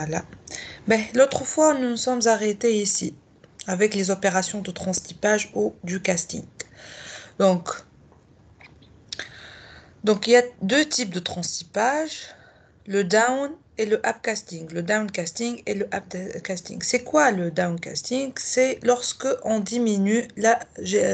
Voilà. Ben, L'autre fois, nous nous sommes arrêtés ici avec les opérations de transtypage ou du casting. Donc, donc, il y a deux types de transtypage, le down et le upcasting. Le downcasting et le upcasting. C'est quoi le downcasting? C'est lorsque on diminue la,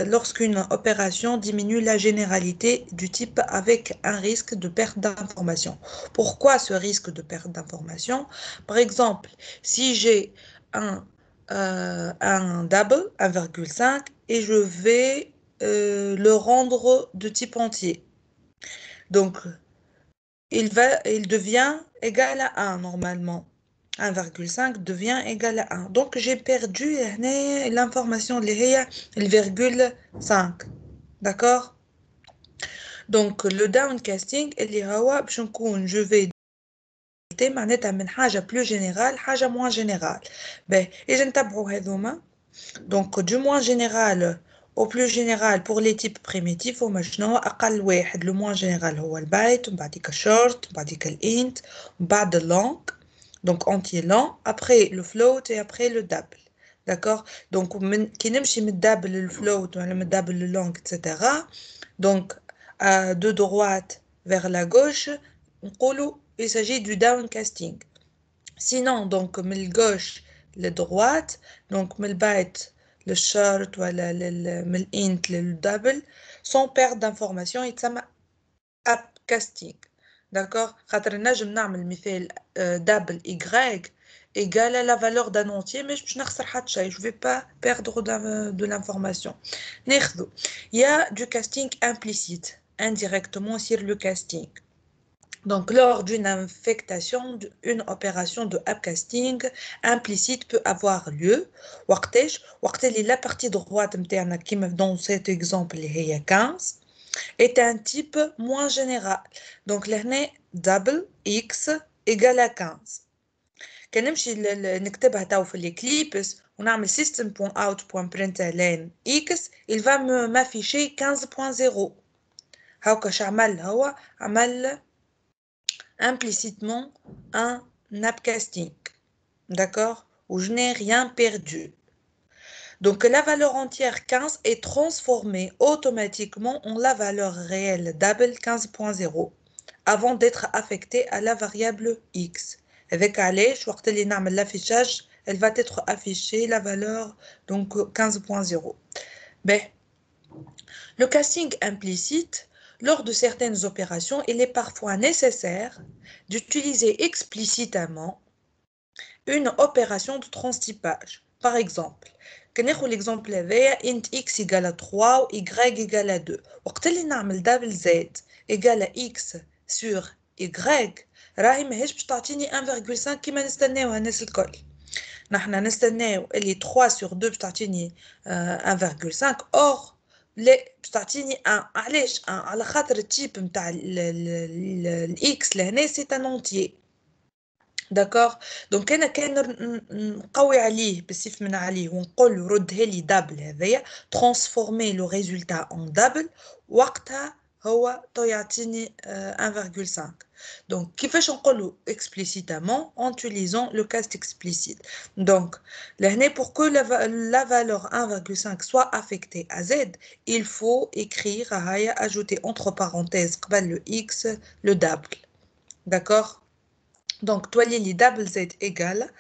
lorsqu'une opération diminue la généralité du type avec un risque de perte d'information. Pourquoi ce risque de perte d'information? Par exemple, si j'ai un, euh, un double 1,5 et je vais euh, le rendre de type entier. Donc, il, va, il devient égal à 1 normalement. 1,5 devient égal à 1. Donc, j'ai perdu l'information de le virgule 5. D'accord Donc, le downcasting, je vais معناتها من حاجة plus générale حاجة moins générale. Ben, et نتبعوا هذوما. Donc, du moins général au plus général pour les types primitifs هما شنو أقل واحد le moins général هو البايت ومن بعديك short ومن بعديك الint ومن بعد long donc entier long après le float et après le double d'accord donc من كي نمشي من double للفلوت ولا من double للong etc donc euh, de droite vers la gauche نقولوا il s'agit du downcasting sinon donc من gauche la droite donc من البايت le short ou le int le double sans perte d'information يتسمى upcasting d'accord خاطر نجم نعمل مثال double y égale à la valeur d'un entier mais je نخسر حتى شيء je vais pas perdre de l'information ناخذو il y a du casting implicite indirectement sur le casting donc, lors d'une infectation, une opération de upcasting implicite peut avoir lieu. la partie droite dans cet exemple, il y 15, est un type moins général. Donc, l'année double x égale à 15. Quand نكتبها تو في الكليبس ونعمل system.out.println x il va m'afficher 15.0 هاكا شعمل هو عمل implicitement un upcasting, d'accord Où je n'ai rien perdu. Donc la valeur entière 15 est transformée automatiquement en la valeur réelle double 15.0 avant d'être affectée à la variable x. Avec je l'affichage, elle va être affichée la valeur donc 15.0. Ben, le casting implicite lors de certaines opérations, il est parfois nécessaire d'utiliser explicitement une opération de transtypage. Par exemple, l'exemple int x égale à 3 ou y égale à 2 وقت اللي نعمل double z égale à x sur y راهي ماهيش باش تعطيني 1.5 كيما نستناوها الناس الكل نحنا نستناو اللي 3 sur 2 باش تعطيني 1.5 or لا باش تعطيني ان علاش؟ أن على خاطر التيب نتاع الإكس لهنا سي ان اونتيي داكوغ دونك أنا كان نقوي عليه بالسيف من عليه ونقول له ردها لي دابل هذايا ترانسفورمي لو ريزولتا اون دابل وقتها هو يعطيني 1.5 donc كيفاش نقولوا explicitement en utilisant le cast explicite donc لهنا pour que la, la valeur 1.5 soit affectée à z il faut écrire هيا ajouter entre parenthèses قبل le x le double d'accord donc toi les double z égale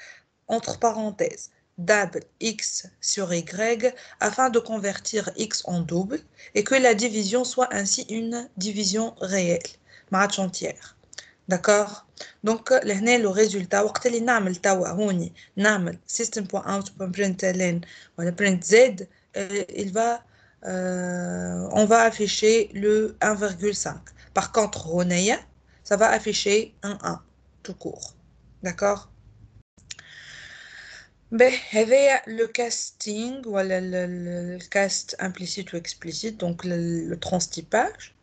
entre parenthèses double x sur y afin de convertir x en double et que la division soit ainsi une division réelle, match entière. D'accord Donc, le résultat, وقت اللي نعمل توا هوني نعمل system.out.println ولا print z, euh, il va, euh, on va afficher le 1,5. Par contre, هنايا, ça va afficher un 1 tout court. D'accord Ben, le casting, voilà le, cast implicite ou explicite, donc le, transtypage.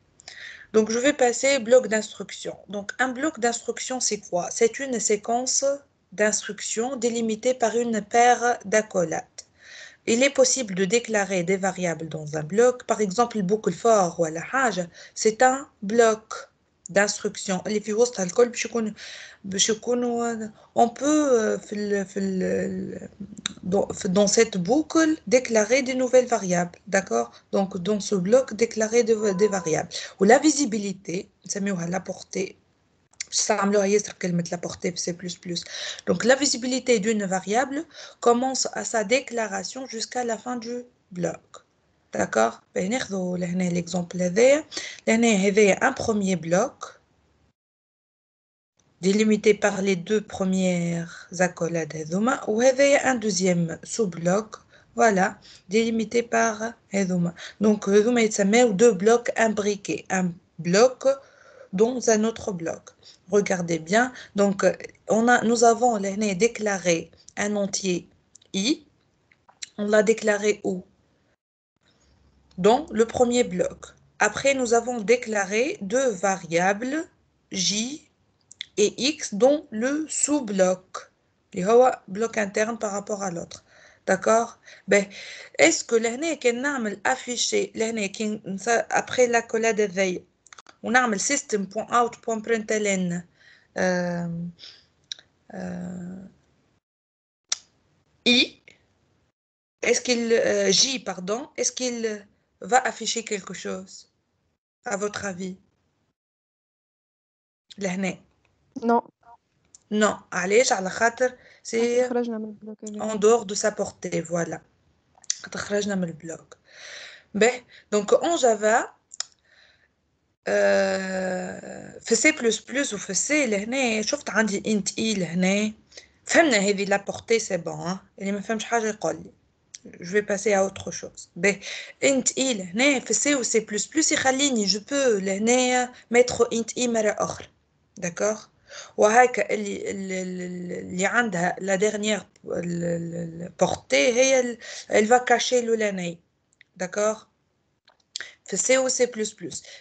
Donc, je vais passer bloc d'instruction. Donc, un bloc d'instruction, c'est quoi? C'est une séquence d'instructions délimitée par une paire d'accolades. Il est possible de déclarer des variables dans un bloc. Par exemple, le boucle fort ou la c'est un bloc d'instruction اللي في وسطها الكل باش يكون باش يكونوا on peut في ال في ال dans cette boucle déclarer des nouvelles variables d'accord donc dans ce bloc déclarer des, des variables ou la visibilité نسميوها la portée نستعملوها ياسر كلمة la portée في C++ donc la visibilité d'une variable commence à sa déclaration jusqu'à la fin du bloc D'accord ناخذوا لهنا l'exemple هذايا لهنا هذايا un premier bloc délimité par les deux premières accolades هذوما وهذايا un deuxième sous-bloc voilà délimité par هذوما donc هذوما يتسموا deux blocs imbriqués un bloc dans un autre bloc regardez bien donc on a nous avons لهنا déclaré un entier i on l'a déclaré où Dans le premier bloc. Après, nous avons déclaré deux variables j et x dans le sous-bloc. A bloc interne par rapport à l'autre. D'accord? Ben, Est-ce que l'année qu'on a affiché, l'année après la collade de veille, on a system.out.println euh, euh, i, est-ce qu'il, euh, j, pardon, est-ce qu'il va afficher quelque chose, à votre avis لهنا Non. Non, علاش على خاطر c'est خرجنا من البلوك en dehors de sa portée, voilà. خرجنا من البلوك. باهي دونك en Java آه في سي بلس بلس وفي سي لهنا شفت عندي انت اي لهنا فهمنا هذه لا بورتي سي بون اللي ما فهمش حاجه يقول لي je vais passer à autre chose. B. int i لهنا في C ou C++ يخليني je peux لهنا mettre int i مرة أخرى. D'accord وهكا اللي اللي عندها la dernière portée هي elle va cacher l'oulanaï. D'accord في C ou C++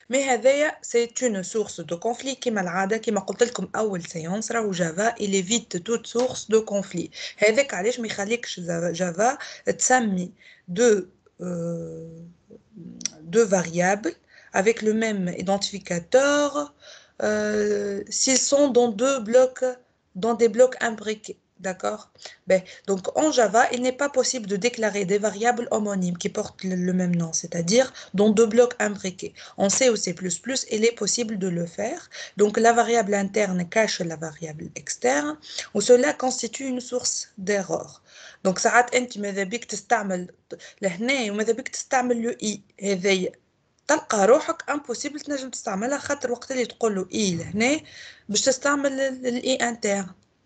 mais هذايا c'est une source de conflit كما العادة كما قلت لكم أول سيونس راهو جافا il évite toute source de conflit هذاك علاش ما يخليكش جافا تسمي deux euh, deux variables avec le même identificateur euh, s'ils sont dans deux blocs dans des blocs imbriqués D'accord ben, Donc en Java, il n'est pas possible de déclarer des variables homonymes qui portent le, le même nom, c'est-à-dire dans deux blocs imbriqués. En C ou C++, il est possible de le faire. Donc la variable interne cache la variable externe, ou cela constitue une source d'erreur. Donc ساعات انت ماذا بك تستعمل لهنا وماذا بك تستعمل لو اي هذايا تلقى روحك امبوسيبل تنجم تستعملها خاطر وقت اللي تقول له اي لهنا باش تستعمل الاي انترن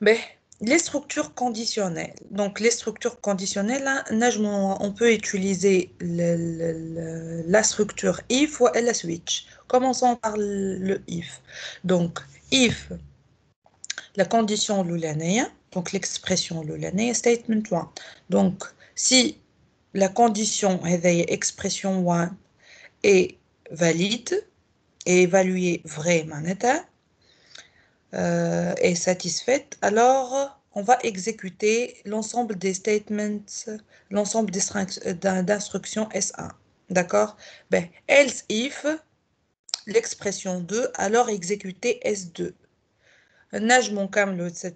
Ben, les structures conditionnelles. Donc, les structures conditionnelles, là, on peut utiliser la structure if ou la switch. Commençons par le if. Donc, if, la condition l'oulanaya, donc l'expression l'oulanaya, statement 1. Donc, si la condition, expression 1, est valide et évaluée vraie, maneta, euh, est satisfaite, alors on va exécuter l'ensemble des statements, l'ensemble d'instructions S1. D'accord? Ben, Else if, l'expression 2, alors exécuter S2. Nage mon camlo, etc.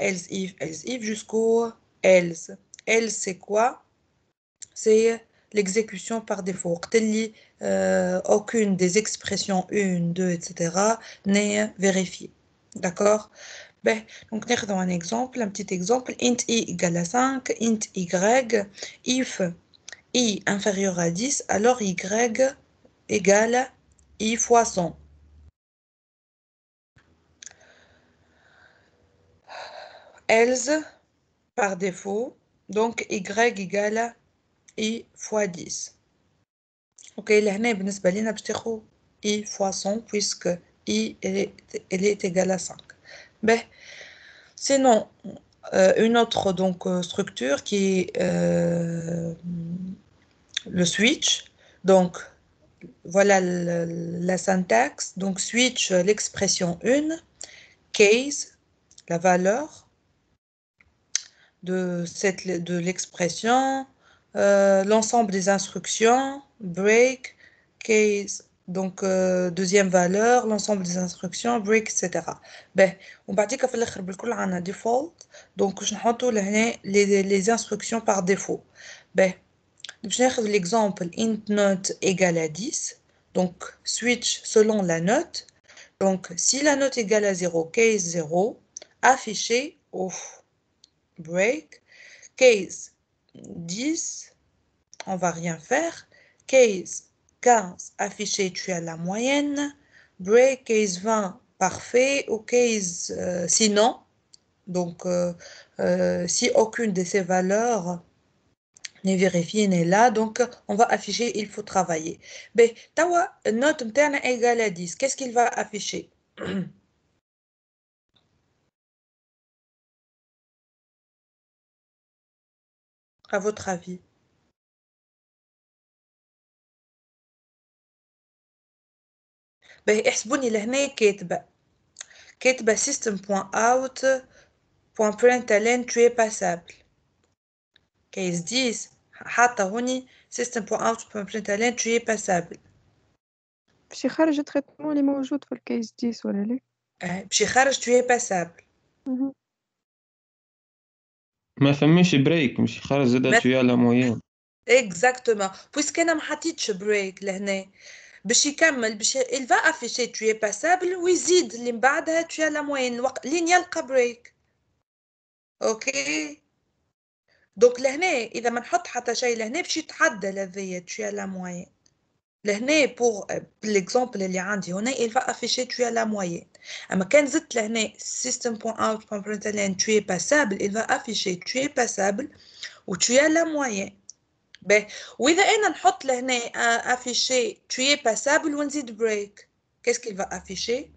Else if, else if, jusqu'au else. Else, c'est quoi? C'est l'exécution par défaut. Euh, aucune des expressions 1, 2, etc. n'est vérifiée. D'accord? Ben, donc, nous regardons un exemple, un petit exemple. int i égale à 5, int y, if i inférieur à 10, alors y égale i fois 100. Else, par défaut, donc y égale i fois 10. Ok, là, nous avons i fois 100, puisque elle est, égale à 5. Ben, sinon, euh, une autre donc, euh, structure qui est euh, le switch. Donc, voilà la syntaxe. Donc, switch, l'expression 1, case, la valeur de, de l'expression, l'ensemble des instructions, break, case, donc euh, deuxième valeur, l'ensemble des instructions, break, etc. Ben, on va dire qu'à l'akhir بالكل عندنا default. Donc je نحطوا لهنا les, les instructions par défaut. Ben, je ناخذ l'exemple int note égale à 10. Donc switch selon la note. Donc si la note égale à 0, case 0, affiché off. Break. Case 10, on va rien faire. Case 15 affiché, tu as la moyenne. Break case 20, parfait. Ou case euh, sinon. Donc, euh, euh, si aucune de ces valeurs n'est vérifiée, n'est là, donc on va afficher, il faut travailler. B, tawa, note interne égale à 10. Qu'est-ce qu'il va afficher? À votre avis باهي احسبوني لهنا كاتبة. كاتبة system.out.println tu es passable. كيس 10 حاطة هوني system.out.println tu es passable. باش يخرج التريتمون اللي موجود في الكيس 10 ولا لا؟ أه باش يخرج tu es passable. ما فماش بريك مش يخرج زاد tu es على موين اكزاكتومون بويسك أنا ما حطيتش بريك لهنا. باش يكمل باش il va afficher tu es passable ويزيد اللي من بعدها tu as la moyenne الوقت لين يلقى بريك أوكي دونك لهنا اذا ما نحط حتى شيء لهنا باش يتعدى هذايا tu as la moyenne لهنا بور ليكزومبل اللي عندي هنا il va afficher tu as la moyenne اما كان زدت لهنا system.out.println tu es passable il va afficher tu es passable و tu as la moyenne باهي واذا انا نحط لهنا افيشي tu es passable ونزيد بريك qu'est-ce qu'il va afficher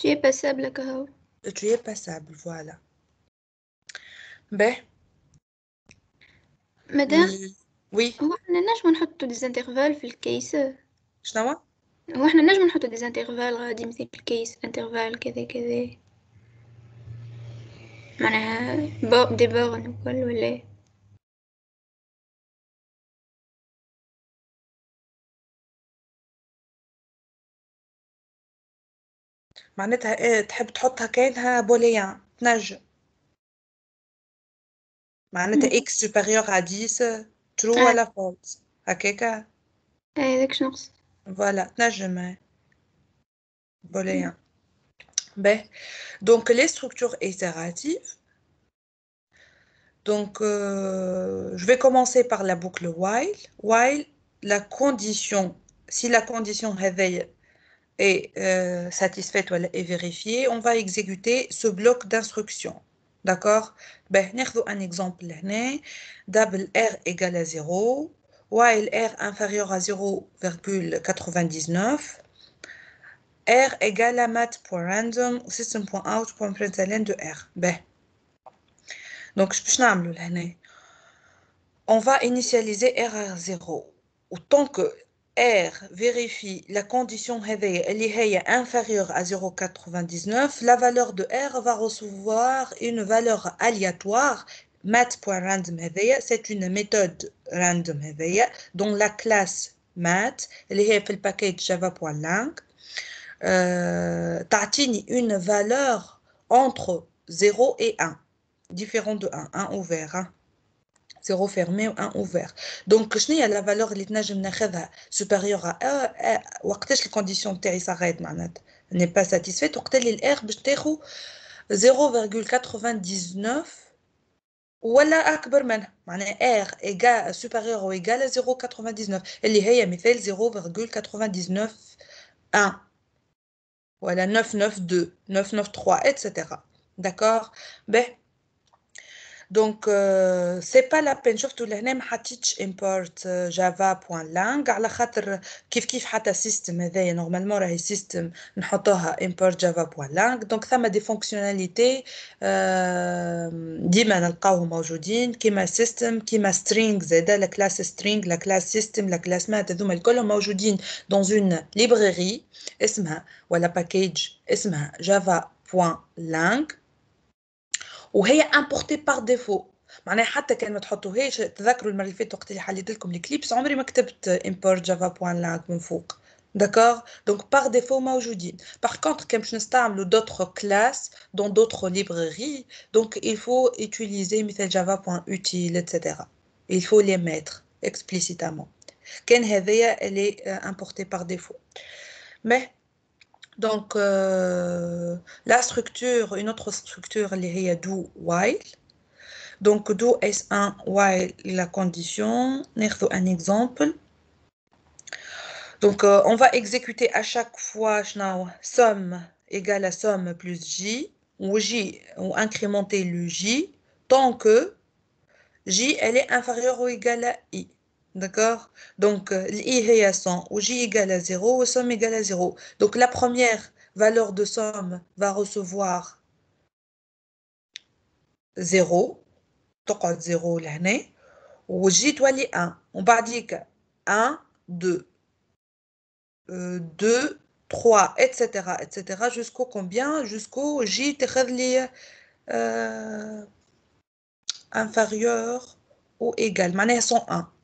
tu es passable كهو tu es passable voilà باهي مدام وي هو احنا نجم نحطو ديزانترفال في الكيس شنو هو احنا نجم نحطو ديزانترفال غادي مثل الكيس انترفال كذا كذا معناها دي بورن وكل ولا معناتها إيه تحب تحطها كانها بوليان تنجم معناتها اكس سوبيريور ا 10 ترو آه. ولا فولس هكاكا ايه داك شنقص فوالا تنجم بوليان باهي دونك لي ستركتور itératives Donc, euh, je vais commencer par la boucle while. While, la condition, si la condition réveille est euh, satisfaite est vérifiée, on va exécuter ce bloc d'instructions. D'accord? Ben, Un exemple, double R égale à 0, while R inférieur à 0,99, R égale à mat.random ou system.out.println de R. Ben. Donc, on va initialiser R à 0. Autant que R vérifie la condition est inférieure à 0,99, la valeur de R va recevoir une valeur aléatoire, mat.random c'est une méthode random dont la classe mat, elle est le package java.lang, euh, une valeur entre 0 et 1, différent de 1, 1 ouvert. Hein. 0 fermé ou 1 ouvert. Donc, je n'ai la valeur qui est supérieure à 1, وقتاش les conditions تاعي s'arrêtent معناتها n'est pas satisfaite وقت اللي الار باش تاخذ 0,99 ولا اكبر منها معناها r égal supérieur ou égal à 0,99 اللي هي مثال 0,99 1 ولا 992 993 etc. D'accord ben, دونك سي با لا بين شفتوا لهنا ما حطيتش امبورت جافا بوان لانج على خاطر كيف كيف حتى السيستم هذايا نورمالمون راهي سيستم نحطوها امبورت جافا بوان لانج دونك ثما دي فونكسيوناليتي ديما نلقاوهم موجودين كيما سيستم كيما سترينغ زادا لا كلاس سترينغ لا كلاس سيستم لا كلاس مات هذوما الكلهم موجودين دون اون ليبراري اسمها ولا باكيج اسمها جافا بوان لانج وهي امبورتي بار ديفو معناها حتى كان ما تحطوهاش تذكروا المره اللي فاتت وقت اللي حليت لكم الكليبس عمري ما كتبت امبورت جافا بوان لانك من فوق داكوغ دونك بار ديفو موجودين باغ كونتر كان باش نستعملوا دوطخ كلاس دون دوطخ ليبراري دونك il faut utiliser مثل جافا بوان utile etc il faut les mettre explicitement كان هذايا elle est importée par défaut mais donc, euh, la structure, une autre structure, il y a do while. Donc, do S1 while la condition. Un exemple. Donc, euh, on va exécuter à chaque fois somme égale à somme plus j, ou j, ou incrémenter le j, tant que j, elle est inférieure ou égale à i. D'accord Donc, i est à 100, ou j égale à 0, ou somme égale à 0. Donc, la première valeur de somme va recevoir 0, تقعد 0 لهنا, ou j تولي 1. On va dire que 1, 2, 2, 3, etc., etc., jusqu'au combien Jusqu'au j تاخذ لي euh, inférieur ou égal. معناها 101.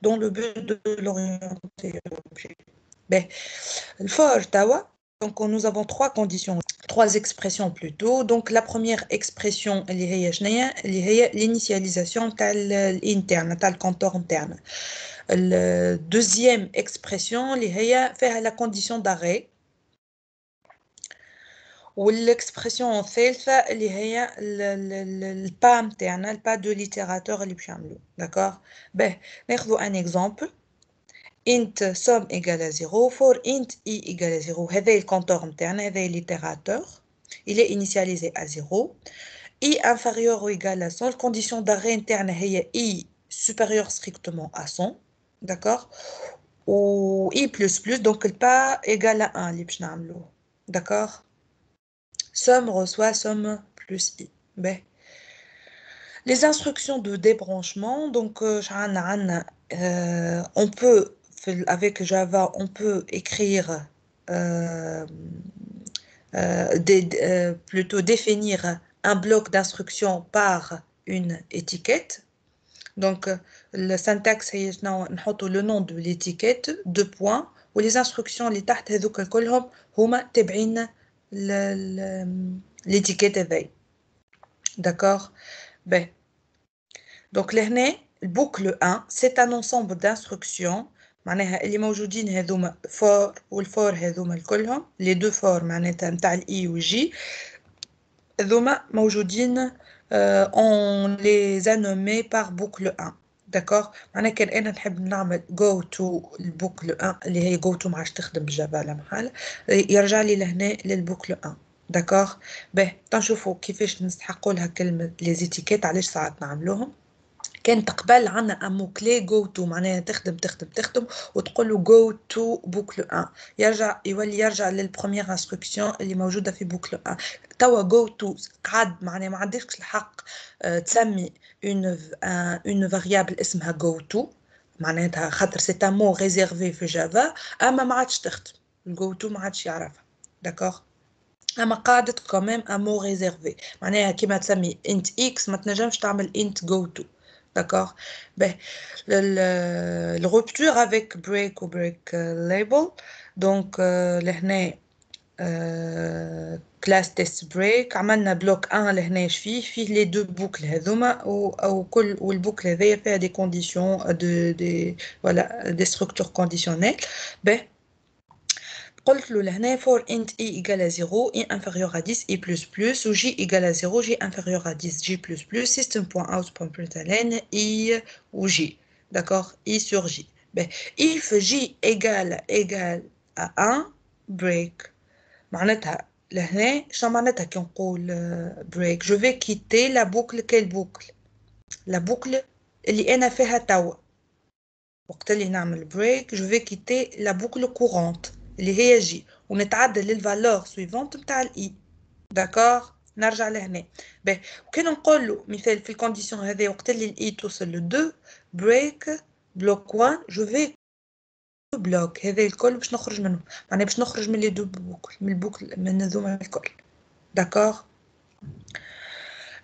dans le but de l'orienter euh, le ben, donc nous avons trois conditions, trois expressions plutôt. Donc la première expression, l'initialisation telle euh, interne, telle contour interne. La deuxième expression, faire la condition d'arrêt. Ou l'expression الثالثة اللي هي le pas interne, le pas de l'itérateur اللي باش نعملو. D'accord Ben, ناخذ un exemple. int somme égale à 0 for int i égale à 0 هذا الكونتور نتاعنا هذا l'itérateur il est initialisé à 0 i inférieur ou égal à 100 la condition d'arrêt interne هي i supérieur strictement à 100 d'accord ou i plus plus donc le pas égal à 1 اللي باش نعملو d'accord somme reçoit somme plus i ben. les instructions de débranchement donc euh, on peut avec Java, on peut écrire, euh, euh, des, euh, plutôt définir un bloc d'instructions par une étiquette. Donc, le syntaxe, c'est le nom de l'étiquette, deux points, ou les instructions, les تحت هذوك الكلهم هما تابعين l'étiquette éveil. D'accord Ben. Donc, لهنا, boucle 1, c'est un ensemble d'instructions معناها اللي موجودين هذوما فور والفور هذوما الكلهم لي دو فور معناتها نتاع الاي والجي هذوما موجودين اون لي زانومي بار بوكل 1 داكوغ معناها كان أنا نحب نعمل جو تو البوكل 1 اللي هي جو تو ما عادش تخدم لا محال يرجع لي لهنا للبوكل 1 داكوغ باهي تنشوفوا كيفاش نستحقوا لها كلمة لي زيتيكيت علاش ساعات نعملوهم. كانت قبل عندنا ان مو كلي جو تو معناها تخدم تخدم تخدم وتقول له جو تو بوكل 1 يرجع يولي يرجع للبروميير انستركسيون اللي موجودة في بوكل 1 توا جو تو قعد معناها ما عندكش الحق تسمي اون اون فاريابل اسمها جو تو معناتها خاطر سي ان مو ريزيرفي في جافا أما ما عادش تخدم. الجو تو ما عادش يعرفها. داكوغ أما قاعدة كوميم ان مو ريزيرفي معناها كيما تسمي انت إكس ما تنجمش تعمل انت جو تو D'accord ben, le, le, le, rupture avec break ou break uh, label. Donc, euh, euh, كلاس تيست بريك عملنا بلوك 1 لهنا فيه فيه لي دو بوكل هذوما او كل والبوكل هذايا فيها دي كونديسيون دو دي فوالا دي ستركتور كونديسيونيل باهي قلت له لهنا for int i égale à 0 i inférieur à 10 i plus plus ou j égale à 0 j inférieur à 10 j plus plus system.out.println i ou j d'accord i sur j ben, if j égale égale à 1 break معناتها لهنا شنو معناتها كي نقول break je vais quitter la boucle quelle boucle la boucle اللي انا فيها توا وقت اللي نعمل break je vais quitter la boucle courante اللي هي جي ونتعدل للفالور سويفونت نتاع الاي داكوغ نرجع لهنا باهي وكان نقول له مثال في الكونديسيون هذه وقت اللي الاي توصل ل 2 بريك بلوك 1 جو في بلوك هذا الكل باش نخرج منه معناها باش نخرج من لي دو بوكل من البوكل من هذوما الكل داكوغ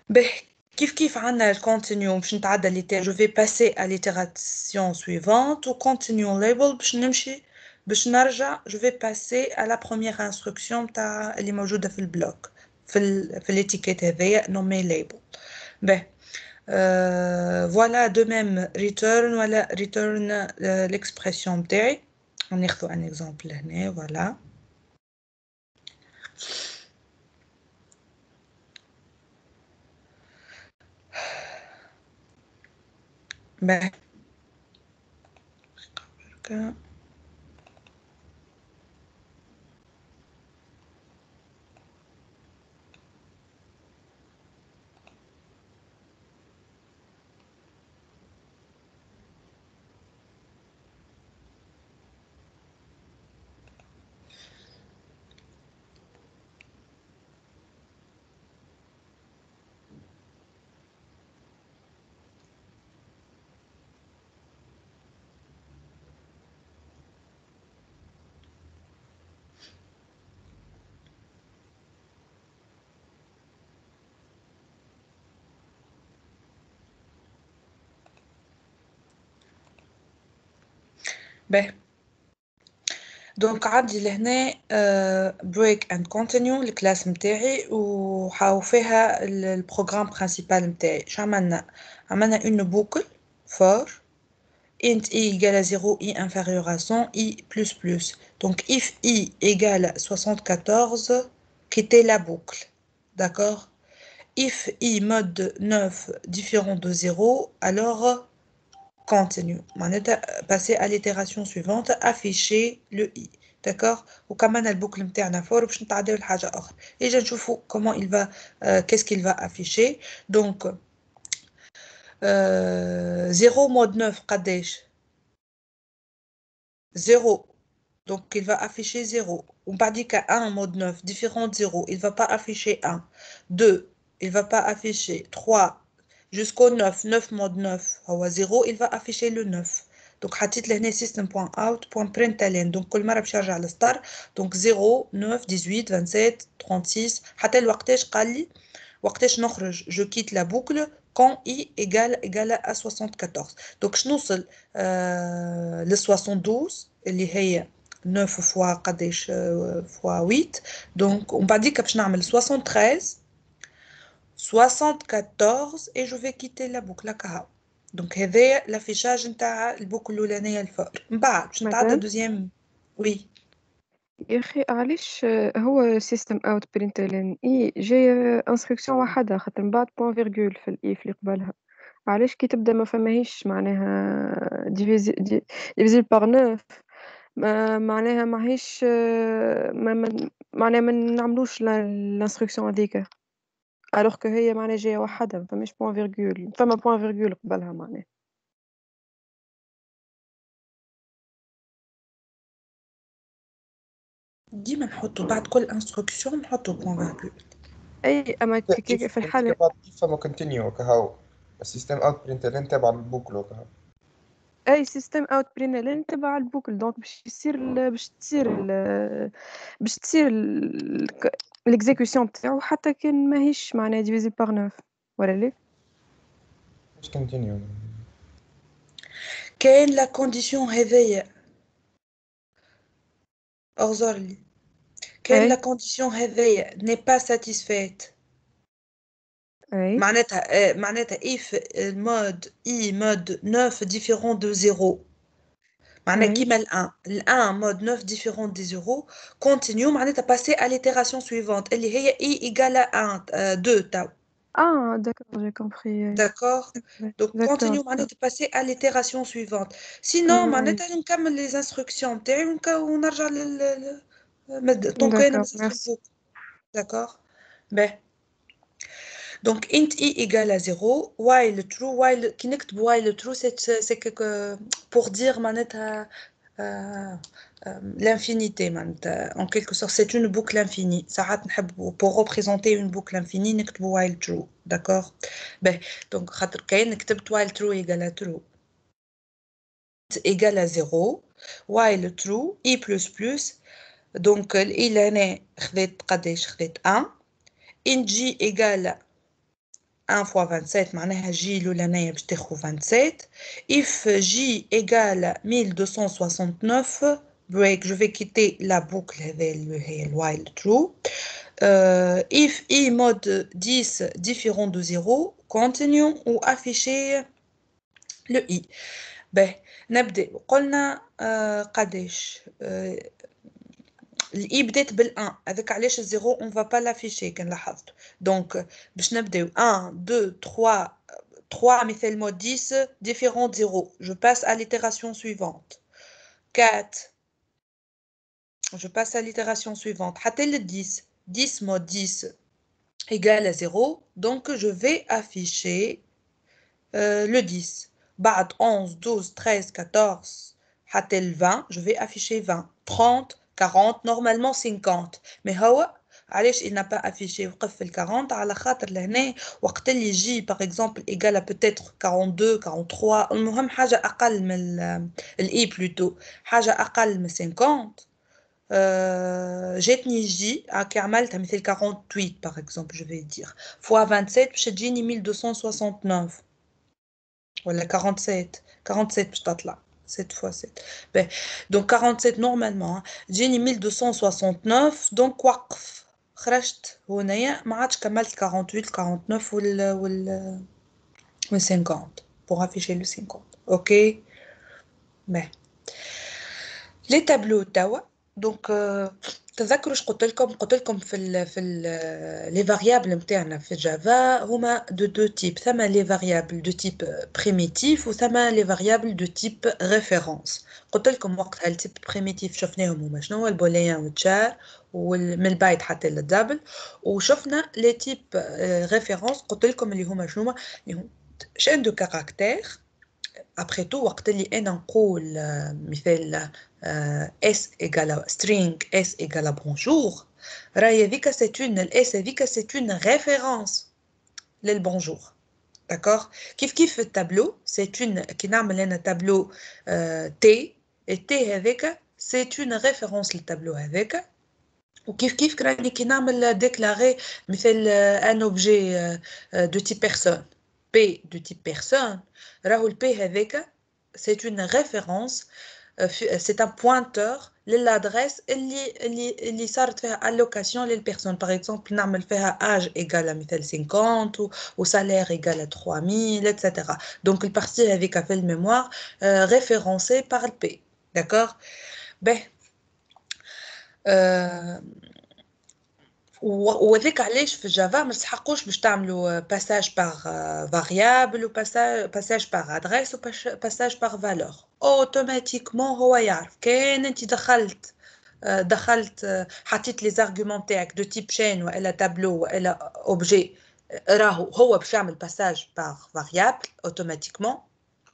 باهي كيف كيف عندنا الكونتينيو باش نتعدى لي جو في باسي ا ليتيراسيون سويفونت وكونتينيو ليبل باش نمشي باش نرجع جو في باسي à la première instruction تاع اللي موجوده في البلوك في ال في الاتيكيت هذايا نومي ليبل باهي فوالا دو ميم ريتيرن ولا ريتيرن ليكسبرسيون نتاعي ناخذ ان اكزومبل هنا فوالا باهي باهي دونك عندي لهنا بريك اند كونتينيو الكلاس نتاعي وحاو فيها البروغرام برينسيبال نتاعي شو عملنا عملنا اون بوكل فور int i égale à 0, i inférieur à 100, i plus plus. Donc if i égale 74, quittez la boucle. D'accord If i mode 9 différent de 0, alors continue. Passer à l'itération suivante, afficher le i. D'accord وكمان البوكل نتاعنا فور باش نتعداو لحاجه اخرى اجا نشوفوا comment il va euh, qu'est-ce qu'il va afficher donc euh, 0 mode 9 قداش 0 donc il va afficher 0 on pas dit qu'à 1 mode 9 différent de 0 il va pas afficher 1 2 il va pas afficher 3 jusqu'au 9 9 mode 9 هو 0 il va afficher le 9 donc حطيت لهنا system.out.println donc كل مره باش يرجع للستار donc 0 9 18 27 36 حتى لوقتاش قال لي وقتاش نخرج je quitte la boucle quand i égale égale à 74 donc je نوصل euh, ل 72 اللي هي 9 فوا قداش فوا 8 donc on va dire que باش نعمل 73 74 et je vais quitter la boucle هكا دونك هذايا لافيشاج نتاع البوك الاولانيه الفور من بعد باش نتعدى دوزيام وي يا اخي علاش هو سيستم اوت برينتلين اي جاي انستركسيون واحده خاطر من بعد بوان فيرغول في الايف اللي قبلها علاش كي تبدا ما فماهيش معناها ديفيزي ديفيزي بار نوف ما معناها ماهيش ما معناها ما نعملوش الانستركسيون هذيك ألوغ كو هي معناها جاية وحدها ما فماش point virgule فما point virgule قبلها معناها. ديما نحطو بعد كل انستركسيون نحطو point virgule. أي أما في الحالة فما كونتينيو كهو السيستم اوت برنت تبع البوكلو كهو. أي سيستم اوت برينلين تبع البوكل. دونك باش يصير باش تصير باش تصير الاكزيكسيون تاعو حتى كان ماهيش معناها ديفيزي بار نوف ولا ليه مش كونتينيو كاين لا كونديسيون هذيا اغزر لي أي. la condition هذيا n'est pas satisfaite. أي معناتها آه، معناتها if المود i mode 9 différent de 0 معناها أي. كيما ال1 ال1 mode 9 différent de 0 continue معناتها passer à l'itération suivante اللي هي i égale à 1 euh, 2 توا Ah, d'accord, j'ai compris. d'accord donc D'accord, continue d'accord. معناتها passer à l'itération suivante sinon Ouais. معناتها نكمل les instructions نتاعي ونك- ونرجع لل لل- مد- طونك انا D'accord, merci. D'accord Ben. Donc, int i égale à 0, while true, while, qui n'est while true, c'est pour dire euh, euh, euh, l'infinité, en quelque sorte, c'est une boucle infinie. Pour représenter une boucle infinie, n'écrit while true, d'accord? Ben, donc, n'écrit while true égale à true. Égale à 0, while true, i++, plus plus. Donc il en est 1, int j égale à 1 fois 27 معناها جي الأولانية باش تاخذ 27 if j égale 1269 break je vais quitter la boucle هذا اللي هي ال while true Euh, if i mode 10 différent de 0 continue ou afficher le i ben نبدا قلنا آه قداش آه الاي بدات بال1 هذاك علاش الزيرو اون فا با لافيشي كان لاحظت دونك باش نبداو 1 2 3 3 مثال مود 10 différent de 0 je passe à l'itération suivante 4 je passe à l'itération suivante حتى ل 10 10 mode 10 égale à 0 donc je vais afficher euh, le 10 بعد 11 12 13 14 حتى ل 20 je vais afficher 20 30 40 normalement 50 mais هو علاش il n'a pas affiché وقف في ال 40 على خاطر لهنا وقت اللي يجي par exemple égal à peut-être 42 43 المهم حاجة أقل من ال E plutôt حاجة أقل من 50 آه، جاتني جي كي عملتها مثل 48 par exemple je vais dire fois 27 باش تجيني 1269 ولا 47 47 باش تطلع 7 fois 7 ben, donc 47 normalement تجيني 1269 donc وقف خرجت هنايا ما عادش كملت 48 49 وال وال وال 50 pour afficher le 50 ok ben. les tableaux توا دونك تذكروا اش قلت لكم؟ قلت لكم في ال في لي فاريابل نتاعنا في جافا هما دو دو تيب. ثما لي فاريابل دو تيب بريميتيف وثما لي فاريابل دو تيب ريفيرونس قلت لكم وقتها التيب بريميتيف شفناهم هما شنو؟ البوليان والتشار ومن البايت حتى للدبل وشفنا لي تيب ريفيرونس قلت لكم اللي هما شنو اللي هم شان دو كاركتير après tout وقت اللي أنا نقول آه، مثال آه، Euh, S égale à string, S égale à bonjour, c'est une, S c'est une référence, le bonjour. D'accord? Kif kif le tableau, c'est une, qui un tableau euh, T, et T avec, c'est une référence le tableau avec. Ou kif kif qui n'a déclaré, un objet euh, de type personne. P de type personne, raoul P avec, c'est une référence سي ان بوينتور للادريس اللي اللي اللي صارت فيها الوكاسيون للبيرسون باغ اكزومبل نعمل فيها اج ايغال مثال 50 وسالير ايغال 3000 اتسيتيرا دونك البارتي هذيك في الميموار ريفيرونسي بار البي داكوغ به آه، و- وذاك علاش في جافا ما تسحقوش باش تعملوا باساج باغ فاريابل وباساج باغ ادريس وباساج باغ فالور اوتوماتيكمون هو يعرف كان انت دخلت آه، دخلت آه، حطيت لي زارغومون تاعك دو تيب شين والا تابلو والا اوبجي راهو هو باش يعمل باساج باغ فاريابل اوتوماتيكمون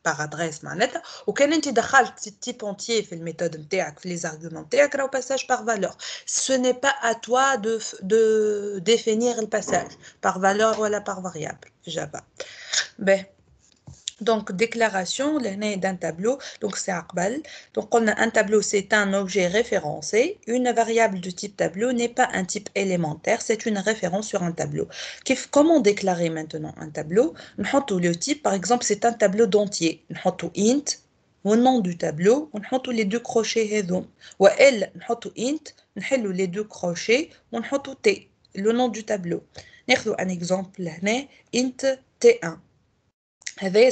باغ ادريس معناتها وكان انت دخلت تيب اونتيي في الميثود نتاعك في لي زارغومون نتاعك راهو باساج باغ فالور ce n'est pas à toi de, de définir le passage par valeur ou par variable Java. Ben, donc, déclaration, l'année d'un tableau, donc c'est Aqbal. Donc, on a un tableau, c'est un objet référencé. Une variable de type tableau n'est pas un type élémentaire, c'est une référence sur un tableau. Comment déclarer maintenant un tableau? Nous le type, par exemple, c'est un tableau d'entier. Nous int, au nom du tableau, on met les deux crochets. Ou elle, on int, on les deux crochets, on t, le nom du tableau. Nous un exemple, int t1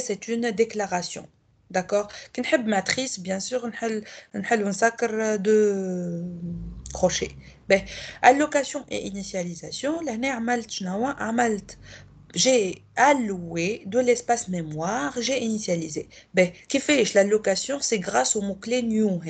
c'est une déclaration. D'accord? Quand matrice, bien sûr, on sacre de crochet. Ben, allocation et initialisation, l'année j'ai alloué de l'espace mémoire, j'ai initialisé. Ben, qui fait l'allocation, c'est grâce au mot-clé new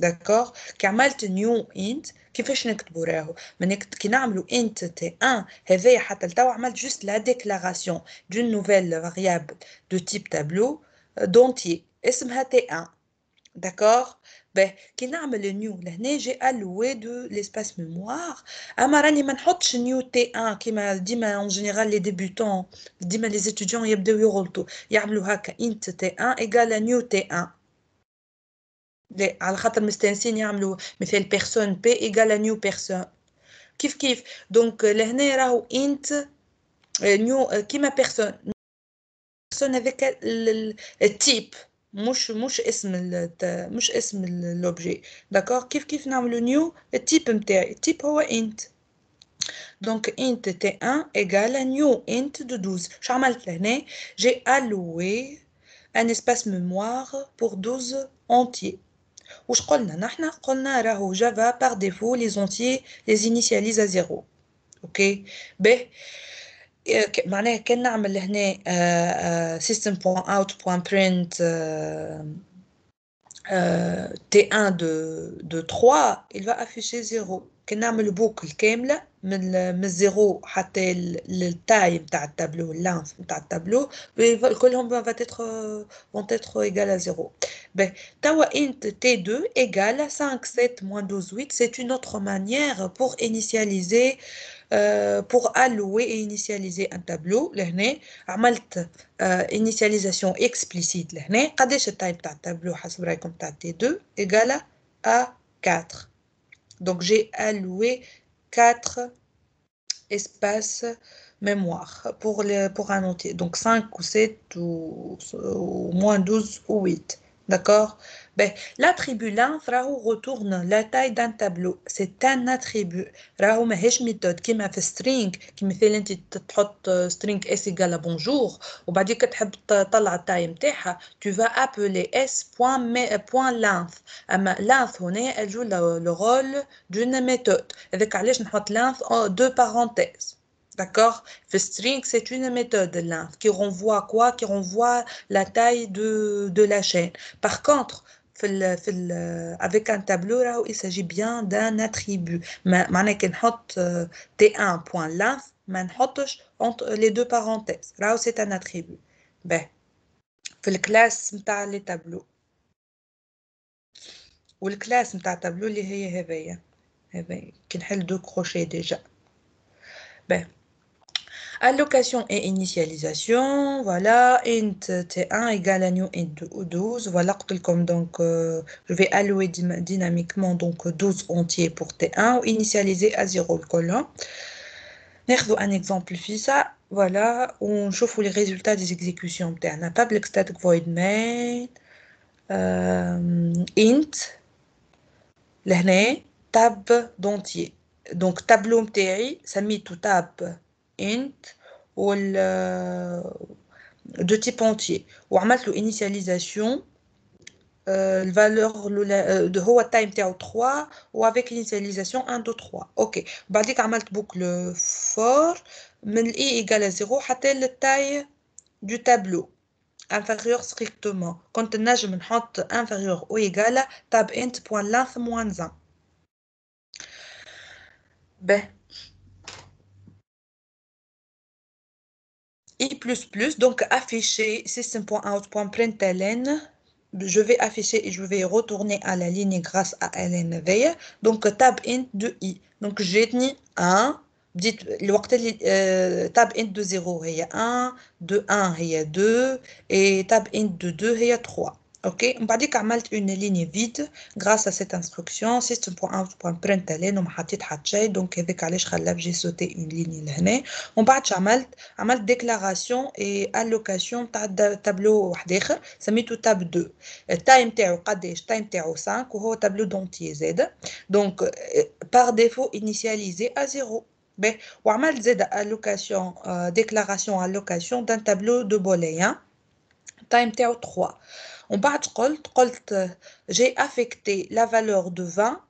هذايا. D'accord كعملت new int كيفاش نكتبو راهو من كي نعملو int t1 هذايا حتى لتوا عملت juste la déclaration d'une nouvelle variable de type tableau d'entier اسمها t1 d'accord Ben, كي نعمل نيو لهنا جي alloué de l'espace mémoire اما راني ما نحطش نيو تي 1 كيما ديما اون جينيرال لي ديبيوتون ديما لي ستوديون يبداو يغلطوا يعملوا هكا انت تي 1 ايكال نيو تي 1 لا على خاطر مستانسين يعملوا مثال بيرسون بي ايكال نيو بيرسون كيف كيف دونك لهنا راهو انت نيو كيما بيرسون بيرسون هذاك التيب مش مش اسم مش اسم لوبجي داكوغ كيف كيف نعملو نيو التيب نتاعي التيب هو انت دونك انت تي 1 ايغال نيو انت دو 12 شو عملت لهنا جي alloué ان اسباس ميموار بور 12 entiers واش قلنا نحنا قلنا راهو جافا بار ديفو لي زونتيي لي انيسياليز ا زيرو اوكي به معناها كان نعمل هنا system.out.print t1 de, de 3 il va afficher 0 كان نعمل بوكل كامله من من الزيرو حتى للتاي نتاع التابلو اللانف نتاع التابلو كلهم va être vont être égal à 0 ben tawa int t2 égale 5 7 moins 12 8 c'est une autre manière pour initialiser euh, pour allouer et initialiser un tableau لهنا عملت euh, initialisation explicite لهنا قداش التايب تاع التابلو حسب رايكم تاع t2 égale à 4 donc j'ai alloué 4 espaces mémoire pour, les, pour un entier. Donc 5 ou 7 ou, ou moins 12 ou 8. D'accord? L'attribut length retourne la taille d'un tableau. C'est un attribut. راهو ماهيش méthode كيما في string كيما مثلا انت تحط string s égale à bonjour وبعديك تحب تطلع التاي نتاعها tu vas appeler s point, point length اما length هنا elle joue le, le rôle d'une méthode هذاك علاش نحط length en deux parenthèses D'accord Le string, c'est une méthode length qui renvoie à quoi Qui renvoie la taille de, de la chaîne. Par contre, في في avec un tableau là, il s'agit bien d'un attribut معناها كي نحط t1 point length ما نحطش entre les deux parenthèses راهو c'est un attribut باهي في الكلاس نتاع لي تابلو والكلاس نتاع التابلو اللي هي هذيا هذيا كي نحل دو كروشي ديجا باهي Allocation et initialisation, voilà, int t1 égale à new int 12, voilà, comme donc euh, je vais allouer dynamiquement donc 12 entiers pour t1 ou initialiser à 0 le colon. ناخذ un exemple في ça, voilà, ونشوفوا les résultats des exécutions تاعنا public static void main euh, int لهنا tab d'entier donc tableau نتاعي سميته tab int وال de type entier وعملت له initialisation الفالور de هو التايم تاعو 3 وافيك initialisation 1 2 3 اوكي بعديك عملت بوكل فور من الاي ايجال 0 حتى للتاي du tableau inférieur strictement كنت نجم نحط inférieur ou égal tab int point length moins 1 به I++, donc afficher system.out.println. Je vais afficher et je vais retourner à la ligne grâce à lnv. Donc tab int de i. Donc j'ai tenu 1, بديت الوقت اللي تاب انت دو زيرو هي 1 دو 1 هي 2 اي تاب انت دو 2 هي 3 OK? On va dire qu'on une ligne vide grâce à cette instruction. System.out.println on a fait donc avec allez j'ai sauté une ligne là on va dire qu'on déclaration et allocation تاع tableau واحد اخر سميتو tab 2 time تاعو قداش time تاعو 5 وهو tableau d'entier z. Donc euh, par défaut initialisé à 0 ben on a allocation euh, déclaration allocation d'un tableau de booléen? Hein تايم تاعو 3 ومن بعد قلت قلت j'ai affecté la valeur de 20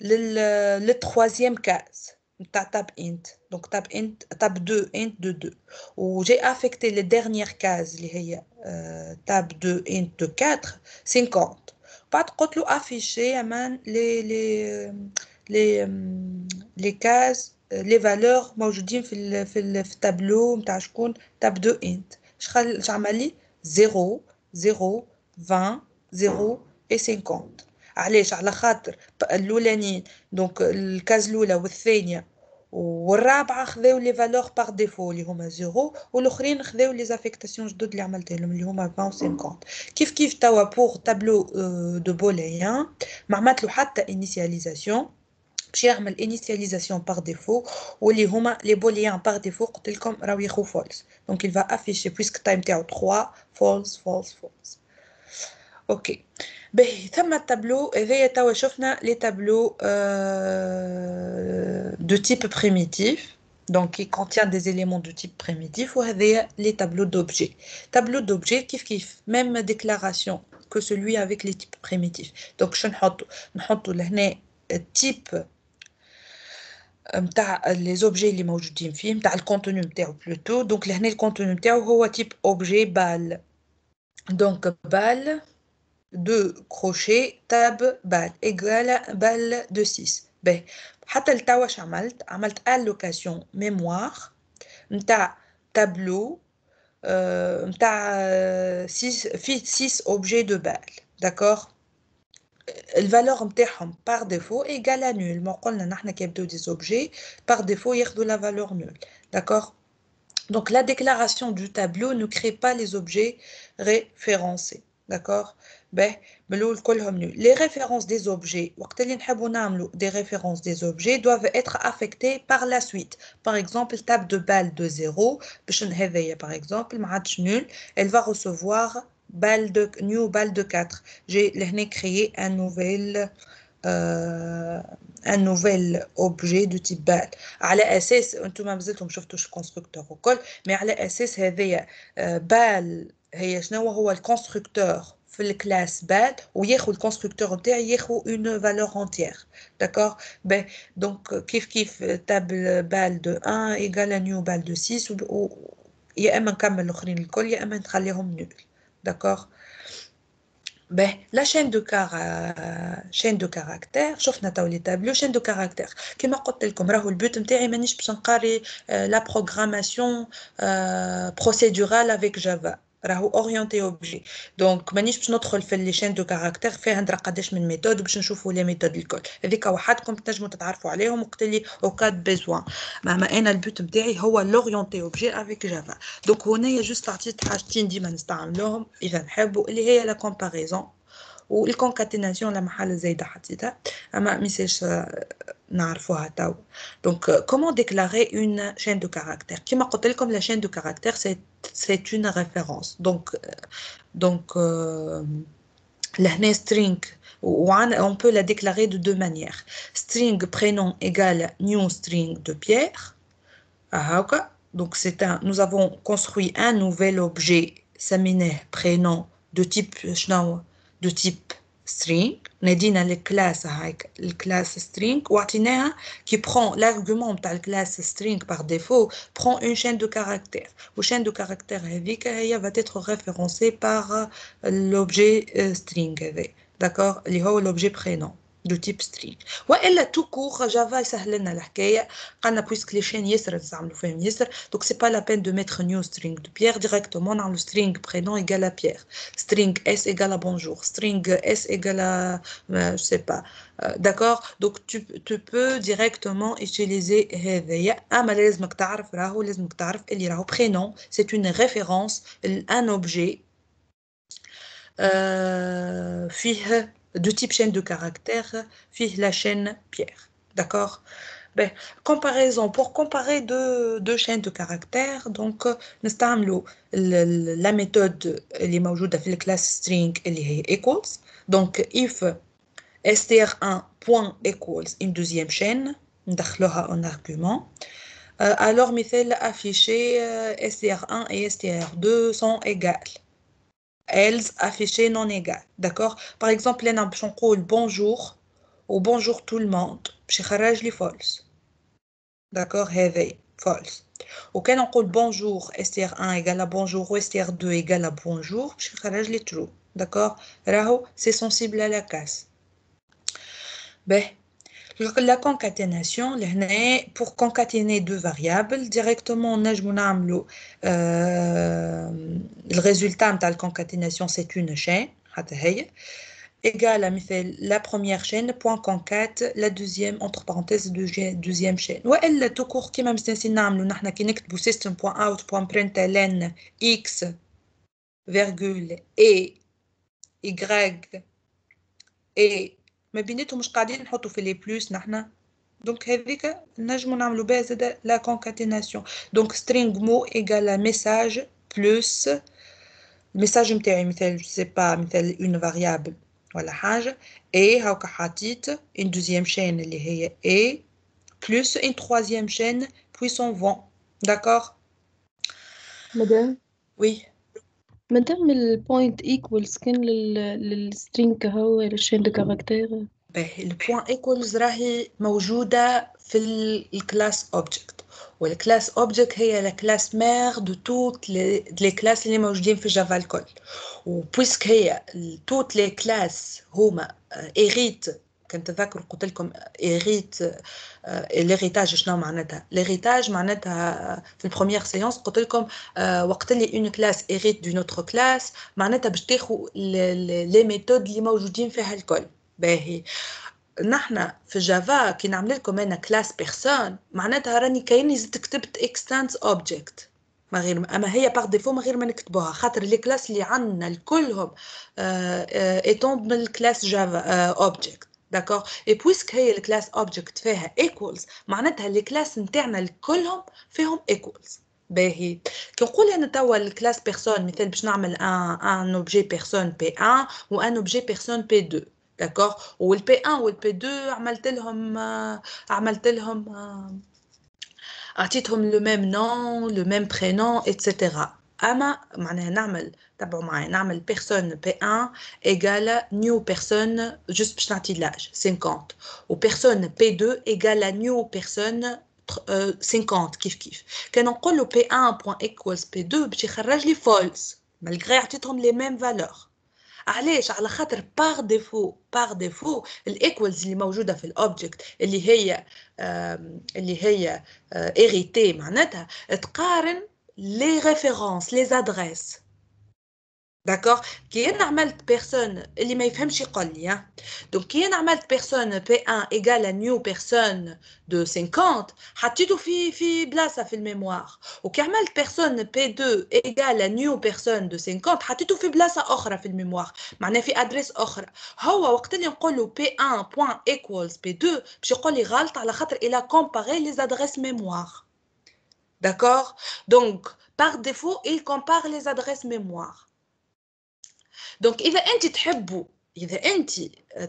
لل le troisième case نتاع tab int donc tab int tab 2 int de 2 و j'ai affecté les dernières cases اللي هي tab 2 int de 4 50 بعد قلت له afficher امان les les les les cases les valeurs موجودين في ال في ال في التابلو نتاع شكون tab 2 int اش عمل لي 0 0 20 0 et 50 علاش على خاطر الاولانيين دونك الكاز الاولى والثانيه والرابعه خذاو لي فالور بار ديفو اللي هما زيرو والاخرين خذاو لي زافيكتاسيون جدد اللي عملت لهم اللي هما 20 و 50 كيف كيف توا بور تابلو دو بوليان ما عملت له حتى انيسياليزاسيون باش يعمل انيسياليزاسيون بار ديفو واللي هما لي بوليان بار ديفو قلت لكم راهو ياخو فولس دونك il va afficher puisque تايم تاعو 3 فولس فولس فولس اوكي باهي ثم التابلو هذايا توا شفنا لي تابلو دو تيب بريميتيف donc qui contient des éléments de type primitif وهذايا les tableaux d'objets tableau d'objets كيف كيف même déclaration que celui avec les types primitifs donc شنو نحطو نحطو لهنا التيب نتاع لي زوبجي اللي موجودين فيه نتاع الكونتوني نتاعو بلوتو دونك لهنا الكونتوني نتاعو هو تيب اوبجي بال دونك بال de crochet tab bal égale balle de 6 باهي حتى لتوا واش عملت عملت allocation mémoire نتاع تابلو نتاع 6 في 6 objets de balle d'accord الفالور نتاعهم par défaut égale à nul ما قلنا نحنا كي يبداو دي زوبجي par défaut ياخذوا la valeur nulle d'accord donc la déclaration du tableau ne crée pas les objets référencés d'accord Ben, les références des objets, des références des objets doivent être affectées par la suite. Par exemple, table de balle de 0, par exemple, nul, elle va recevoir balle de, new balle de 4. J'ai créé un nouvel, euh, un nouvel objet de type balle. على اساس انتم ما زلتم شفتوش الكونستركتور وكل mais على اساس هذايا بال هي شنو هو الكونستركتور في الكلاس بال وياخذ الكونستركتور نتاعي ياخذ اون فالور انتيير داكور بي دونك كيف كيف تابل بال دو 1 ايغال نيو بال دو 6 و يا اما نكمل الاخرين الكل يا اما نخليهم نول داكور Ben, la chaîne de, car... chaîne de caractères شفنا تو لي تابلو chaîne de caractères كما قلت لكم راهو البوت نتاعي مانيش باش نقاري لا بروغراماسيون procédurale avec Java راهو أورينتي أوبجي. دونك مانيش باش ندخل في لي شين دو كاركتير فيها ندرا قداش من ميثود باش نشوفوا لي ميثود الكل. هذيك وحدكم تنجموا تتعرفوا عليهم وقت اللي أو كاد بيزوان مهما أنا البوت نتاعي هو لورينتي اوبجي افيك جافا دونك هنايا جوست عطيت حاجتين ديما نستعملوهم إذا نحبوا اللي هي لا كومباريزون والكونكاتيناسيون لا محل زايدة حطيتها. أما ميساج Donc, euh, comment déclarer une chaîne de caractères? Comme la chaîne de caractères, c'est une référence. Donc, euh, donc euh, la string, on peut la déclarer de deux manières. String prénom égale new string de Pierre. Ah, donc, un, nous avons construit un nouvel objet, prénom de type, de type string. نادينا الكلاس هايك الكلاس string وعطيناها qui prend l'argument نتاع الكلاس string par défaut prend une chaîne de caractères وchaîne de caractères هذيك هي va être référencée par l'objet string هذا d'accord اللي هو l'objet prénom دو تيب سترينغ والا تو كور جافا يسهل لنا الحكايه قالنا بويسك لي شين ياسر نستعملوا فيهم ياسر دونك سي با لا بين دو ميتر نيو سترينغ دو بيير ديريكتومون نعملوا سترينغ برينون ايغال بيير سترينغ اس ايغال بونجور سترينغ اس ايغال جو سي با داكور دونك tu tu peux directement utiliser هذايا اما لازمك تعرف راهو لازمك تعرف اللي راهو برينون سي اون ريفيرونس ان اوبجي euh, فيه de type chaîne de caractères فيه la chaîne Pierre d'accord ben, comparaison pour comparer deux, deux chaînes de caractères donc نستعملوا la méthode اللي موجودة في الكلاس string اللي هي equals donc if str1 point equals une deuxième chaîne ندخلوها en argument euh, alors مثال affiché euh, str1 et str2 sont égales elles affichées non égales d'accord par exemple لنا باش نقول bonjour ou bonjour tout le monde باش يخرج لي false d'accord هذه false وكان نقول bonjour str1 égale à bonjour ou str2 égale à bonjour باش يخرج لي true d'accord راهو c'est sensible à la casse ben la concaténation, pour concaténer deux variables, directement, euh, le résultat de la concaténation, c'est une chaîne, égale à la première chaîne, point concate, la deuxième, entre parenthèses, deuxième chaîne. Ou elle, tout court, qui x, virgule, et y, et ما بيناتهم مش قاعدين نحطوا في لي بلوس نحنا دونك هذيك نجمو نعملو بها زادا لا كونكاتيناسيون دونك string mot égale à message plus الميساج نتاعي مثال جو سي با مثال اون فاريابل ولا حاجه اي هاكا حطيت une deuxième chaîne اللي هي اي plus une troisième chaîne puissant vent d'accord مدام oui مادام البوينت ايكوالز كان للسترينج كهو للشين دو كاركتير باهي البوان ايكوالز راهي موجودة في الكلاس اوبجكت والكلاس اوبجكت هي الكلاس مير دو توت لي كلاس اللي موجودين في جافا الكل. وبويسك هي توت لي كلاس هما ايريت كنت تذكر قلت لكم ايريت ليريتاج شنو معناتها؟ ليريتاج معناتها في البروميير سيونس قلت لكم وقت اللي اون كلاس ايريت دون اوتر كلاس معناتها باش تاخذ لي ميثود اللي موجودين فيها الكل. باهي. نحنا في جافا كي نعمل لكم أنا كلاس بيرسون معناتها راني كأني زدت كتبت اكستانس اوبجكت ما غير أما هي باغ ديفو ما غير ما نكتبوها خاطر لي كلاس اللي عندنا الكلهم ايتون من الكلاس جافا اوبجكت داكوغ اي بويسك هي الكلاس اوبجكت فيها ايكوالز معناتها لي كلاس نتاعنا الكلهم فيهم ايكوالز باهي كي نقول انا توا الكلاس بيرسون مثال باش نعمل ان ان اوبجي بيرسون بي 1 وان اوبجي بيرسون بي 2 داكوغ والبي 1 والبي 2 عملت لهم عملت لهم عطيتهم لو ميم نون لو ميم برينون اتسيتيرا اما معناها نعمل تبعوا معايا نعمل بيرسون بي 1 ايجال نيو بيرسون جوست باش نعطي لاج 50 و بيرسون بي 2 ايجال نيو بيرسون 50 كيف كيف كان نقول له بي 1 بوان ايكوالز بي 2 باش يخرج لي فولس مالغري عطيتهم لي ميم فالور علاش على خاطر باغ ديفو باغ ديفو الايكوالز اللي موجوده في الاوبجكت اللي هي اللي هي ايريتي معناتها تقارن لي ريفيرونس لي ادريس داكوغ كي انا عملت بيرسون اللي ما يفهمش يقول لي دونك كي انا عملت بيرسون بي 1 ايغال نيو بيرسون دو 50 حطيته في في بلاصه في الميموار وكي عملت بيرسون بي 2 ايغال نيو بيرسون دو 50 حطيته في بلاصه اخرى في الميموار معناها في ادريس اخرى هو وقت اللي نقول له بي 1 بوان ايكوالز بي 2 باش يقول لي غلط على خاطر الى كومباري لي ادريس ميموار D'accord Donc, par défaut, il compare les adresses mémoire. دونك اذا انت تحبوا اذا انت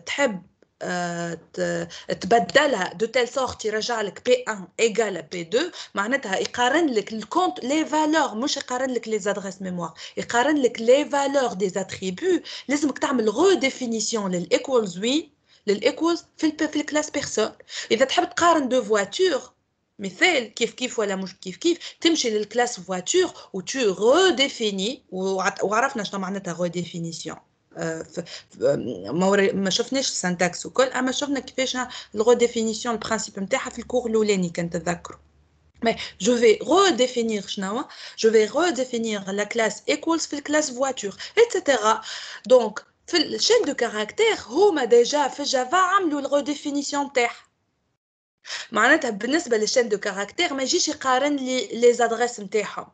تحب تبدلها دو تيل سورت يرجع لك بي 1 ايغال بي 2 معناتها يقارن لك الكونت لي فالور مش يقارن لك لي زادريس ميموار يقارن لك لي فالور دي اتريبيو لازمك تعمل غو ديفينيسيون للايكوالز وي للايكوالز في في الكلاس بيرسون اذا تحب تقارن دو فواتور مثال كيف كيف ولا مش كيف كيف تمشي للكلاس فواتور و تو ريديفيني وعرفنا شنو معناتها ريديفينيسيون ما شفناش السنتاكس وكل اما شفنا كيفاش الريديفينيسيون البرانسيب نتاعها في الكور الاولاني كان تذكروا Mais je vais redéfinir شنو je vais redéfinir la classe equals في الكلاس voiture etc. Donc في الشين دو كاركتير هما ديجا في جافا عملوا الريديفينيسيون تاعها معناتها بالنسبه للشين دو كاركتير ما يجيش يقارن لي لي زادريس نتاعهم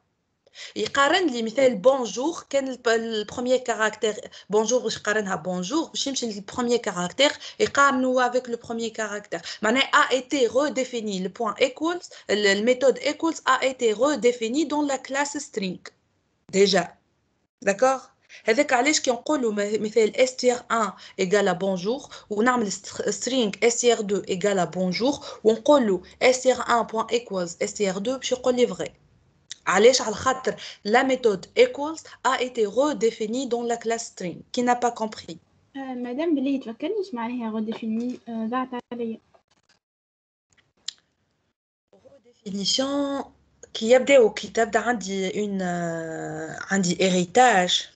يقارن لي مثال بونجور كان البروميير كاركتير بونجور باش يقارنها بونجور باش يمشي للبروميير كاركتير يقارنوا افيك لو بروميير كاركتير معناها a été redéfini le point equals la méthode equals a été redéfinie dans la classe string déjà d'accord هذاك علاش كي نقولوا مثال str1 égale à bonjour ونعمل string str2 égale à bonjour ونقولوا str1.equals str2 باش يقول لي vrai علاش على خاطر la méthode equals a été redéfinie dans la classe string qui n'a pas compris مادام بلي تفكرنيش معناها غوديفيني ضاعت عليا redéfinition كي يبداو كي تبدا عندي une عندي héritage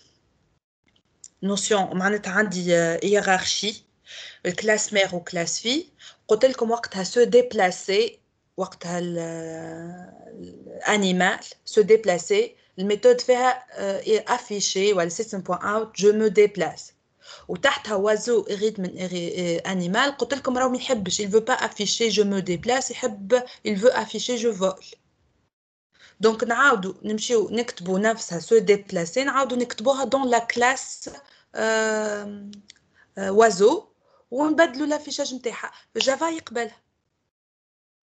notion معناتها عندي hiérarchie الكلاس مير وكلاس في قلت لكم وقتها سو ديبلاسي وقتها الانيمال سو ديبلاسي الميثود فيها افيشي ولا سيستم بوان اوت جو مو ديبلاس وتحتها وازو يريد من انيمال قلت لكم راهو ما يحبش il veut pas afficher je me déplace يحب il veut afficher je vole دونك نعاودو نمشيو نكتبو نفسها سو ديبلاسي نعاودو نكتبوها دون لا كلاس وازو ونبدلو لافيشاج نتاعها جافا يقبلها.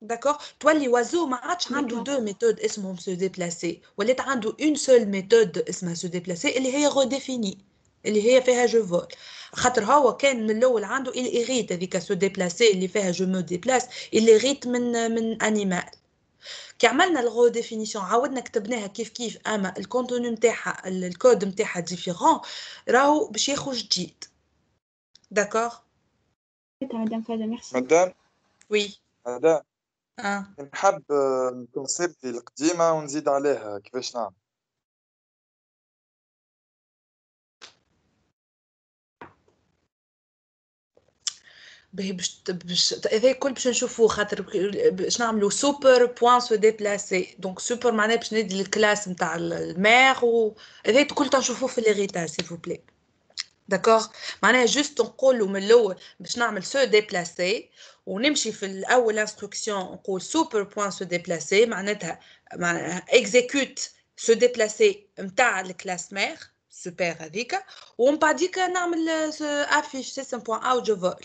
داكوغ تولي وازو ما عادش عنده دو ميثود اسمهم سو ديبلاسي ولات عنده اون سول ميثود اسمها سو ديبلاسي اللي هي غوديفيني اللي هي فيها جو فول خاطر هو كان من الأول عنده اللي ريت هذيك سو ديبلاسي اللي فيها جو مو ديبلاس اللي ريت من من انيمال كي عملنا الغو ديفينيسيون عاودنا كتبناها كيف كيف أما الكونتوني نتاعها الكود نتاعها ديفيرون راهو باش يخرج جديد. داكوغ مدام فاده ميرسي مدام وي مدام آه نحب الكونسيبت القديمة ونزيد عليها كيفاش نعمل؟ باهي باش باش هذا الكل باش نشوفوه خاطر باش نعملوا سوبر بوان سو ديبلاسي دونك سوبر معناها باش ندي الكلاس نتاع المير وهذا الكل تنشوفوه في ليغيتاج سيل فو بلي داكوغ معناها جوست نقولوا من الاول باش نعمل سو ديبلاسي ونمشي في الاول انستركسيون نقول سوبر بوان سو ديبلاسي معناتها معناها اكزيكوت سو ديبلاسي نتاع الكلاس مير سوبر هذيك ومن بعديك نعمل افيش سيستم بوان اوت جو فول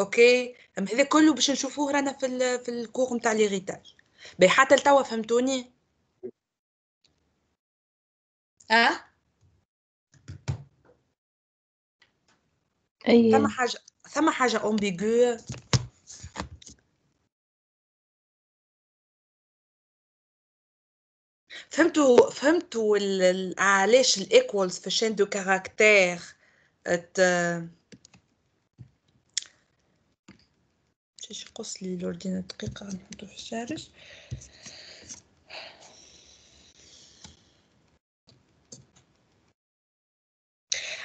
أوكي؟ هذا كله باش نشوفوه رانا في ال في الكور نتاع ليغيتاج باهي حتى لتوا فهمتوني؟ آه؟ اي ثم حاجة ثم حاجة امبيغو فهمتوا فهمتوا علاش الايكوالز في شين دو كاركتير باش يقص لي الاوردينال دقيقة نحطو في الشارج.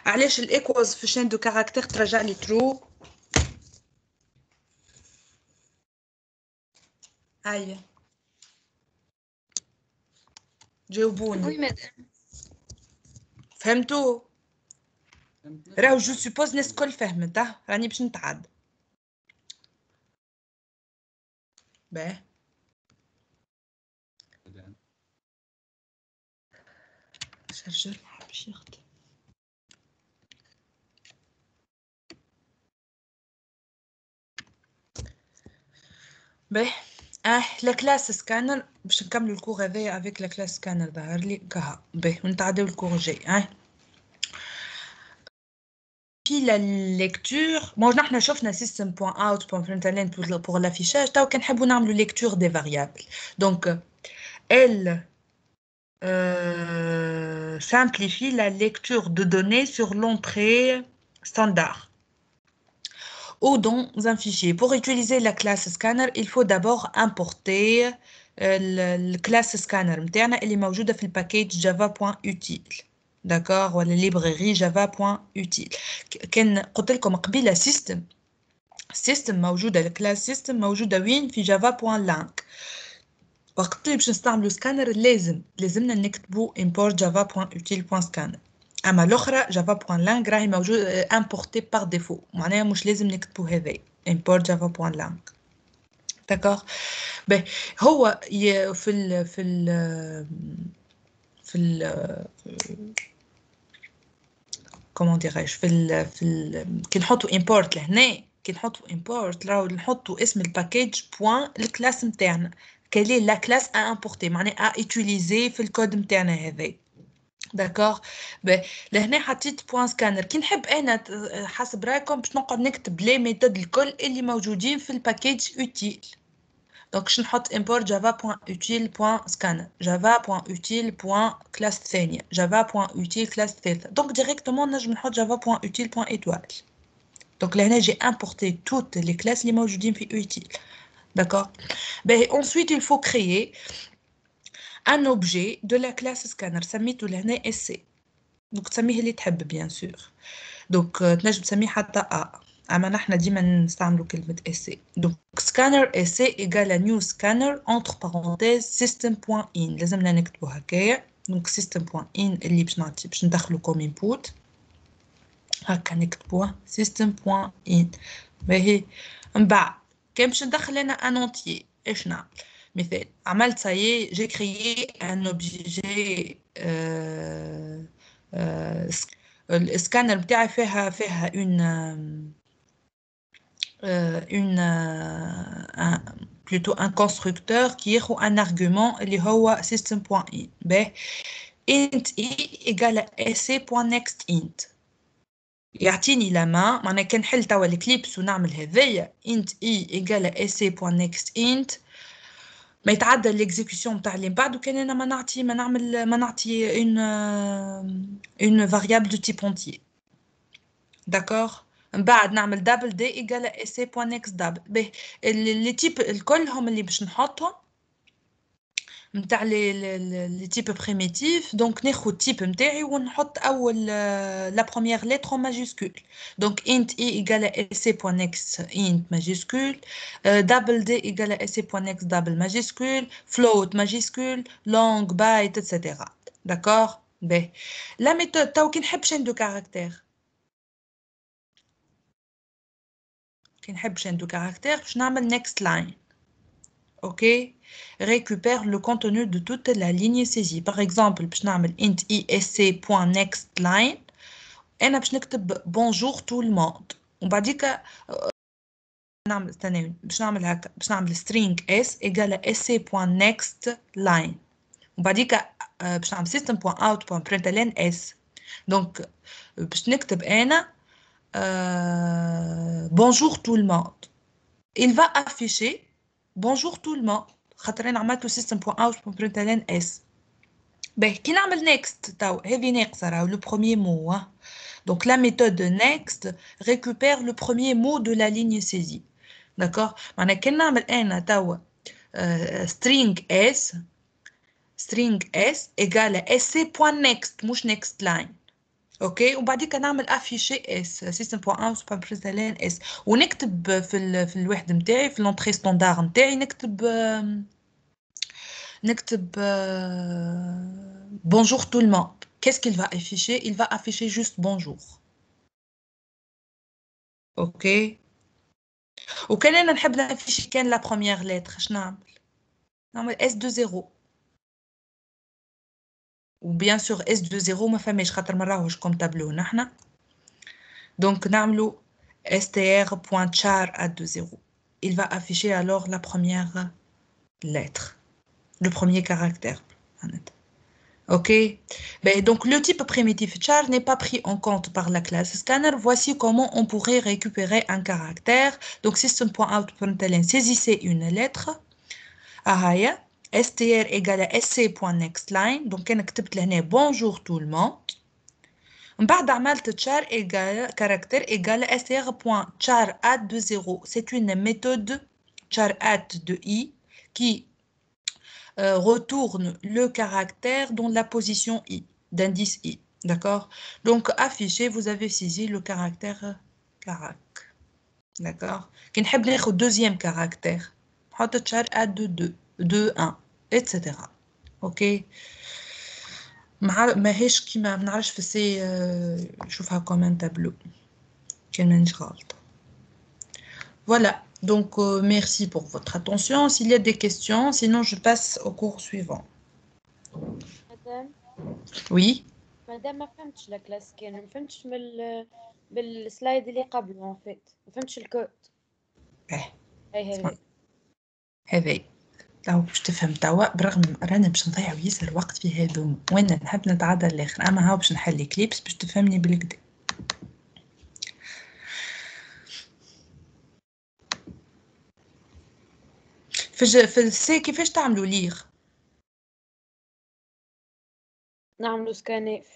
علاش الايكوالز في شين دو كاركتير ترجع لي ترو؟ هيا. جاوبوني. وي مدام فهمتوا راهو جو سوبوز الناس الكل فهمت آه؟ راني باش نتعاد. باه شارجر ما حبش يخدم باه أه لا كلاس سكانر باش نكملوا الكور هذايا افيك لا كلاس سكانر ظهر لي كها باه ونتعداو الكور الجاي. أه. في لا ليكتور بون نحنا شفنا سيستم بوان اوت بوان فرونتالين بور بور لافيشاج تو كنحبوا نعملوا ليكتور دي فاريابل دونك elle euh, simplifie la lecture de données sur l'entrée standard ou dans un fichier. Pour utiliser la classe scanner, il faut d'abord importer la classe scanner متاعنا اللي موجودة في الباكيج java.util. داكوغ ولا ليبراري java.util. كان قلت لكم قبيله سيستم سيستم موجودة الكلاس سيستم موجودة وين في java.lang. وقت اللي باش نستعملوا سكانر لازم لازمنا نكتبوا import java.util.scanner اما الاخرى java.lang راهي موجود امبورتي بار ديفو معناها مش لازم نكتبوا هذا import java.lang داكوغ باهي هو ي- في ال في ال في ال كومون ديغيش في ال في ال كي نحطوا امبورت لهنا كي نحطوا امبورت راهو نحطوا اسم الباكيج بوان الكلاس نتاعنا كالي لا كلاس ا امبورتي معناها ا اتيليزي في الكود نتاعنا هذا داكوغ لهنا حطيت بوان سكانر كي نحب أنا حسب رأيكم باش نقعد نكتب لي ميثود الكل اللي موجودين في الباكيج اوتيل دونك باش نحط import java.util.scanner java.util.class الثانية java.util class الثالثة دونك ديريكتومون نجم نحط java.util.étoile دونك لهنا j'ai importé toutes les classes اللي موجودين في util d'accord باهي ensuite il faut créer un objet de la classe scanner سميته لهنا essay دونك تسميه اللي تحب bien sûr دونك آه، تنجم تسميه حتى A اما نحنا ديما نستعملوا كلمة essay دونك scanner essay égale à new scanner entre parenthèses system.in لازمنا نكتبوا هكايا دونك system.in اللي باش نعطي باش ندخلو كوم input هكا نكتبوها system.in باهي من بعد كان باش ندخل انا ان entier ايش نعمل مثال عملت سايي جي كريي ان اوبجي السكانر بتاعي فيها فيها اون une un, plutôt un constructeur qui est un argument اللي هو system.in باهي int e égale essay.next int يعطيني لما معناها كان نحل توا الكليبس ونعمل هذايا int e égale essay.next int ما يتعدى الاكزيكيوشن نتاع اللي من بعد وكان انا ما نعطي ما نعمل ما نعطي une une variable de type entier d'accord من بعد نعمل دبل دي ايجال اسي بوان اكس دبل باهي اللي تيب الكل هم اللي باش نحطهم نتاع لي لي تيب بريميتيف دونك ناخذ التيب نتاعي ونحط اول لا بروميير لتر ماجيسكول دونك انت اي ايجال اسي بوان اكس انت ماجيسكول دبل دي ايجال اسي بوان اكس دبل ماجيسكول فلوت ماجيسكول لونج بايت اتسيتيرا داكور باهي لا ميثود تو كي نحب شين دو كاركتير كي نحب chaîne de caractères باش نعمل next line ok récupère le contenu de toute la ligne saisie par exemple باش نعمل int esc.next line انا باش نكتب bonjour tout le monde ومن بعديك نعمل استنى باش نعمل هكا باش نعمل string s égale sc.next line ومن بعديك باش نعمل system.out.println s دونك باش نكتب انا Euh, bonjour tout le monde. Il va afficher bonjour tout le monde. خاطر انا عملت system.out.println s. باهي كي نعمل next تو هذه ناقصة راهو le premier mot. Hein. Donc la méthode de next récupère le premier mot de la ligne saisie. D'accord معناها كي نعمل انا توا uh, string s string s égale sc.next مش next line. اوكي وبعديك نعمل افيشي اس system.out.println اس ونكتب في ال... في الوحده نتاعي في لونطري ستاندار نتاعي نكتب نكتب bonjour tout le monde qu'est-ce qu'il va afficher il va afficher juste bonjour اوكي وكان انا نحب نافيشي كان لا بروميير لتر اش نعمل نعمل اس دو زيرو وبيان سور اس دو زيرو ما فماش خاطر ما راهوش كوم تابلو نحنا دونك نعملو str.char à 2 0 il va afficher alors la première lettre le premier caractère ok ben, donc le type primitif char n'est pas pris en compte par la classe scanner voici comment on pourrait récupérer un caractère donc system.out.println saisissez une lettre ahaya str égale à sc.nextline donc انا كتبت لهنا bonjour tout le monde من بعد عملت char égale caractère égale str.char add de 0 c'est une méthode char add de i qui euh, retourne le caractère dans la position i d'indice i d'accord donc affiché vous avez saisi le caractère carac d'accord كي نحب ناخد deuxième caractère نحط char add de 2 2 1 etc اوكي مع ماهيش كيما منعرفش في سي نشوفها كومان تابلو كان مانيش غلطة فوالا Donc, euh, merci pour votre attention. S'il y a des questions, sinon je passe au cours suivant. مدام Oui. مدام ما فهمتش لا كلاس كان ما فهمتش من ال- بالسلايد اللي قبله اون فيت ما فهمتش الكود إيه. هاي اسمع. لو باش تفهم توا برغم رانا باش نضيع ياسر وقت في هذوم وأنا نحب نتعدى الآخر. أما هاو باش نحل كليبس باش تفهمني بالكدا في في السي كيفاش تعملوا ليغ؟ نعملو سكانيف.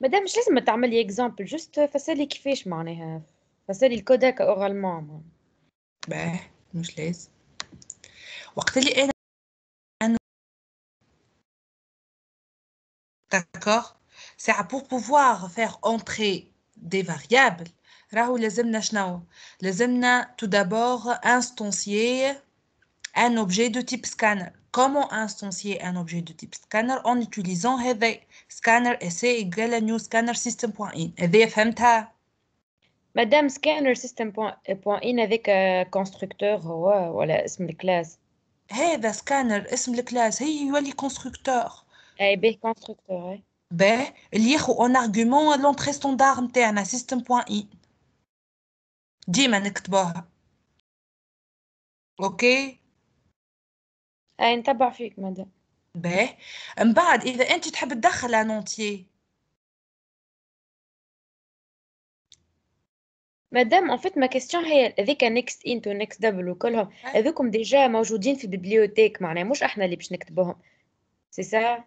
مدام مش لازم تعمل لي إكزامبل جوست فسالي كيفاش معناها فسالي الكود هكا أورالمون. باه مش لازم. وقت اللي انا انا d'accord c'est pour pouvoir faire entrer des variables راهو لازمنا شنو لازمنا tout d'abord instancier un objet de type scanner comment instancier un objet de type scanner en utilisant هذا scanner essay égale à new scanner system.in هذه فهمتها مدام سكانر سيستم بوان بوان ان كونستركتور هذا سكانر اسم الكلاس هي يولي constructeur. اي به كونستركتور اي باه اللي ياخو اون ارغيومون لونتري ستاندار نتاعنا سيستم بوان اي ديما نكتبوها. أوكي اي نتبع فيك مدام. باه من بعد إذا أنت تحب تدخل ان اونتيي مدام اون فيت ما كيستيون هي هذيك نيكست انت ونيكست دبل وكلهم هذوكم ديجا موجودين في البيبليوتيك معناها مش احنا اللي باش نكتبوهم سي سا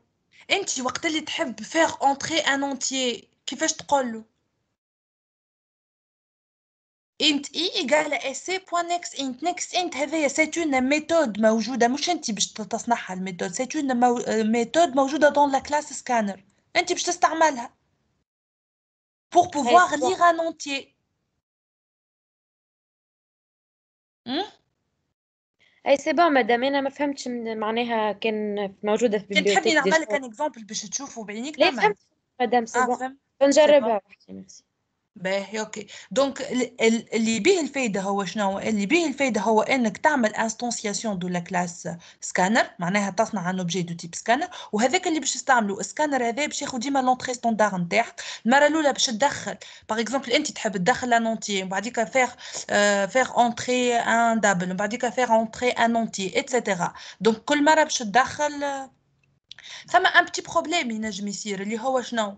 انت وقت اللي تحب فيغ اونتري ان اونتيي كيفاش تقول له int i égale essai point next int next int هذايا c'est une méthode موجودة مش انت باش تصنعها الميثود c'est une مو... méthode موجودة dans la classe scanner انت باش تستعملها pour pouvoir صح. lire un entier أي سي بون مدام أنا ما فهمتش من- معناها كان موجودة في كان تحبني نعمل لك ديجا ان اكزامبل باش تشوفوا بعينيك لا نعمل فهمت مدام سي آه بون فهمت. بنجربها وحدي ميرسي باهي أوكي. دونك ال- ال- اللي به الفايدة هو شنو؟ اللي به الفايدة هو إنك تعمل انستونسياسيون دو لا كلاس سكانر معناها تصنع ان اوبجي دو تيب سكانر وهذاك اللي باش تستعملو. السكانر هذا باش ياخذ ديما لونتري ستاندار نتاعك. المرة الأولى باش تدخل باغ اكزومبل انت تحب تدخل ان اونتي ومن بعديك فيغ فيغ اونتري ان دبل ومن بعديك فيغ اونتري ان اونتي اتسيتيرا دونك كل مرة باش تدخل ثم ان بتي بروبليم ينجم يصير اللي هو شنو؟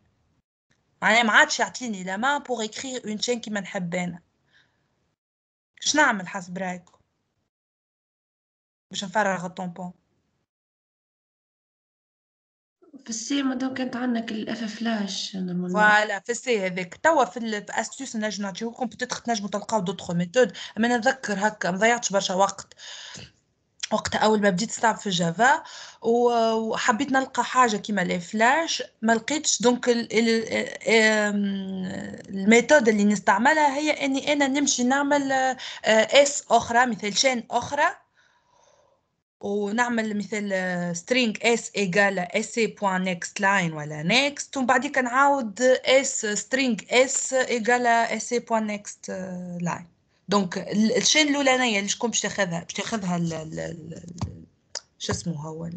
معناها ما عادش يعطيني لا مان بور اكريغ اون شين كيما نحب أنا. اش نعمل حسب رايكم باش نفرغ الطومبون في السي مادام كانت عندك الاف فلاش فوالا في السي هذاك. توا في ال- في استيوس نجم نعطيوكم بتاتر تنجموا تلقاو دوطخ ميثود أما أنا نذكر هكا ما ضيعتش برشا وقت. وقت أول ما بديت نستعمل في جافا وحبيت نلقى حاجة كيما لي فلاش ما لقيتش دونك الميثود اللي نستعملها هي إني أنا نمشي نعمل آس أخرى مثل شين أخرى ونعمل مثل string s ايجال s اي بوان نيكست لاين ولا نيكست ومن بعد كنعاود s string s ايجال s اي بوان لاين دونك ال- الشين الأولانية اللي شكون باش تاخذها باش تاخذها شو اسمه هو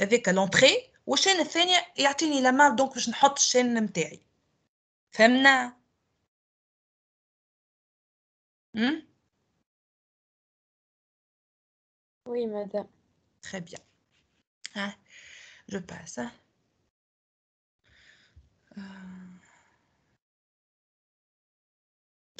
هذيك لونتري والشين الثانية يعطيني لا ماب دونك باش نحط الشين نتاعي فهمنا امم وي مدام Très bien. Ah, je passe. hein. Euh,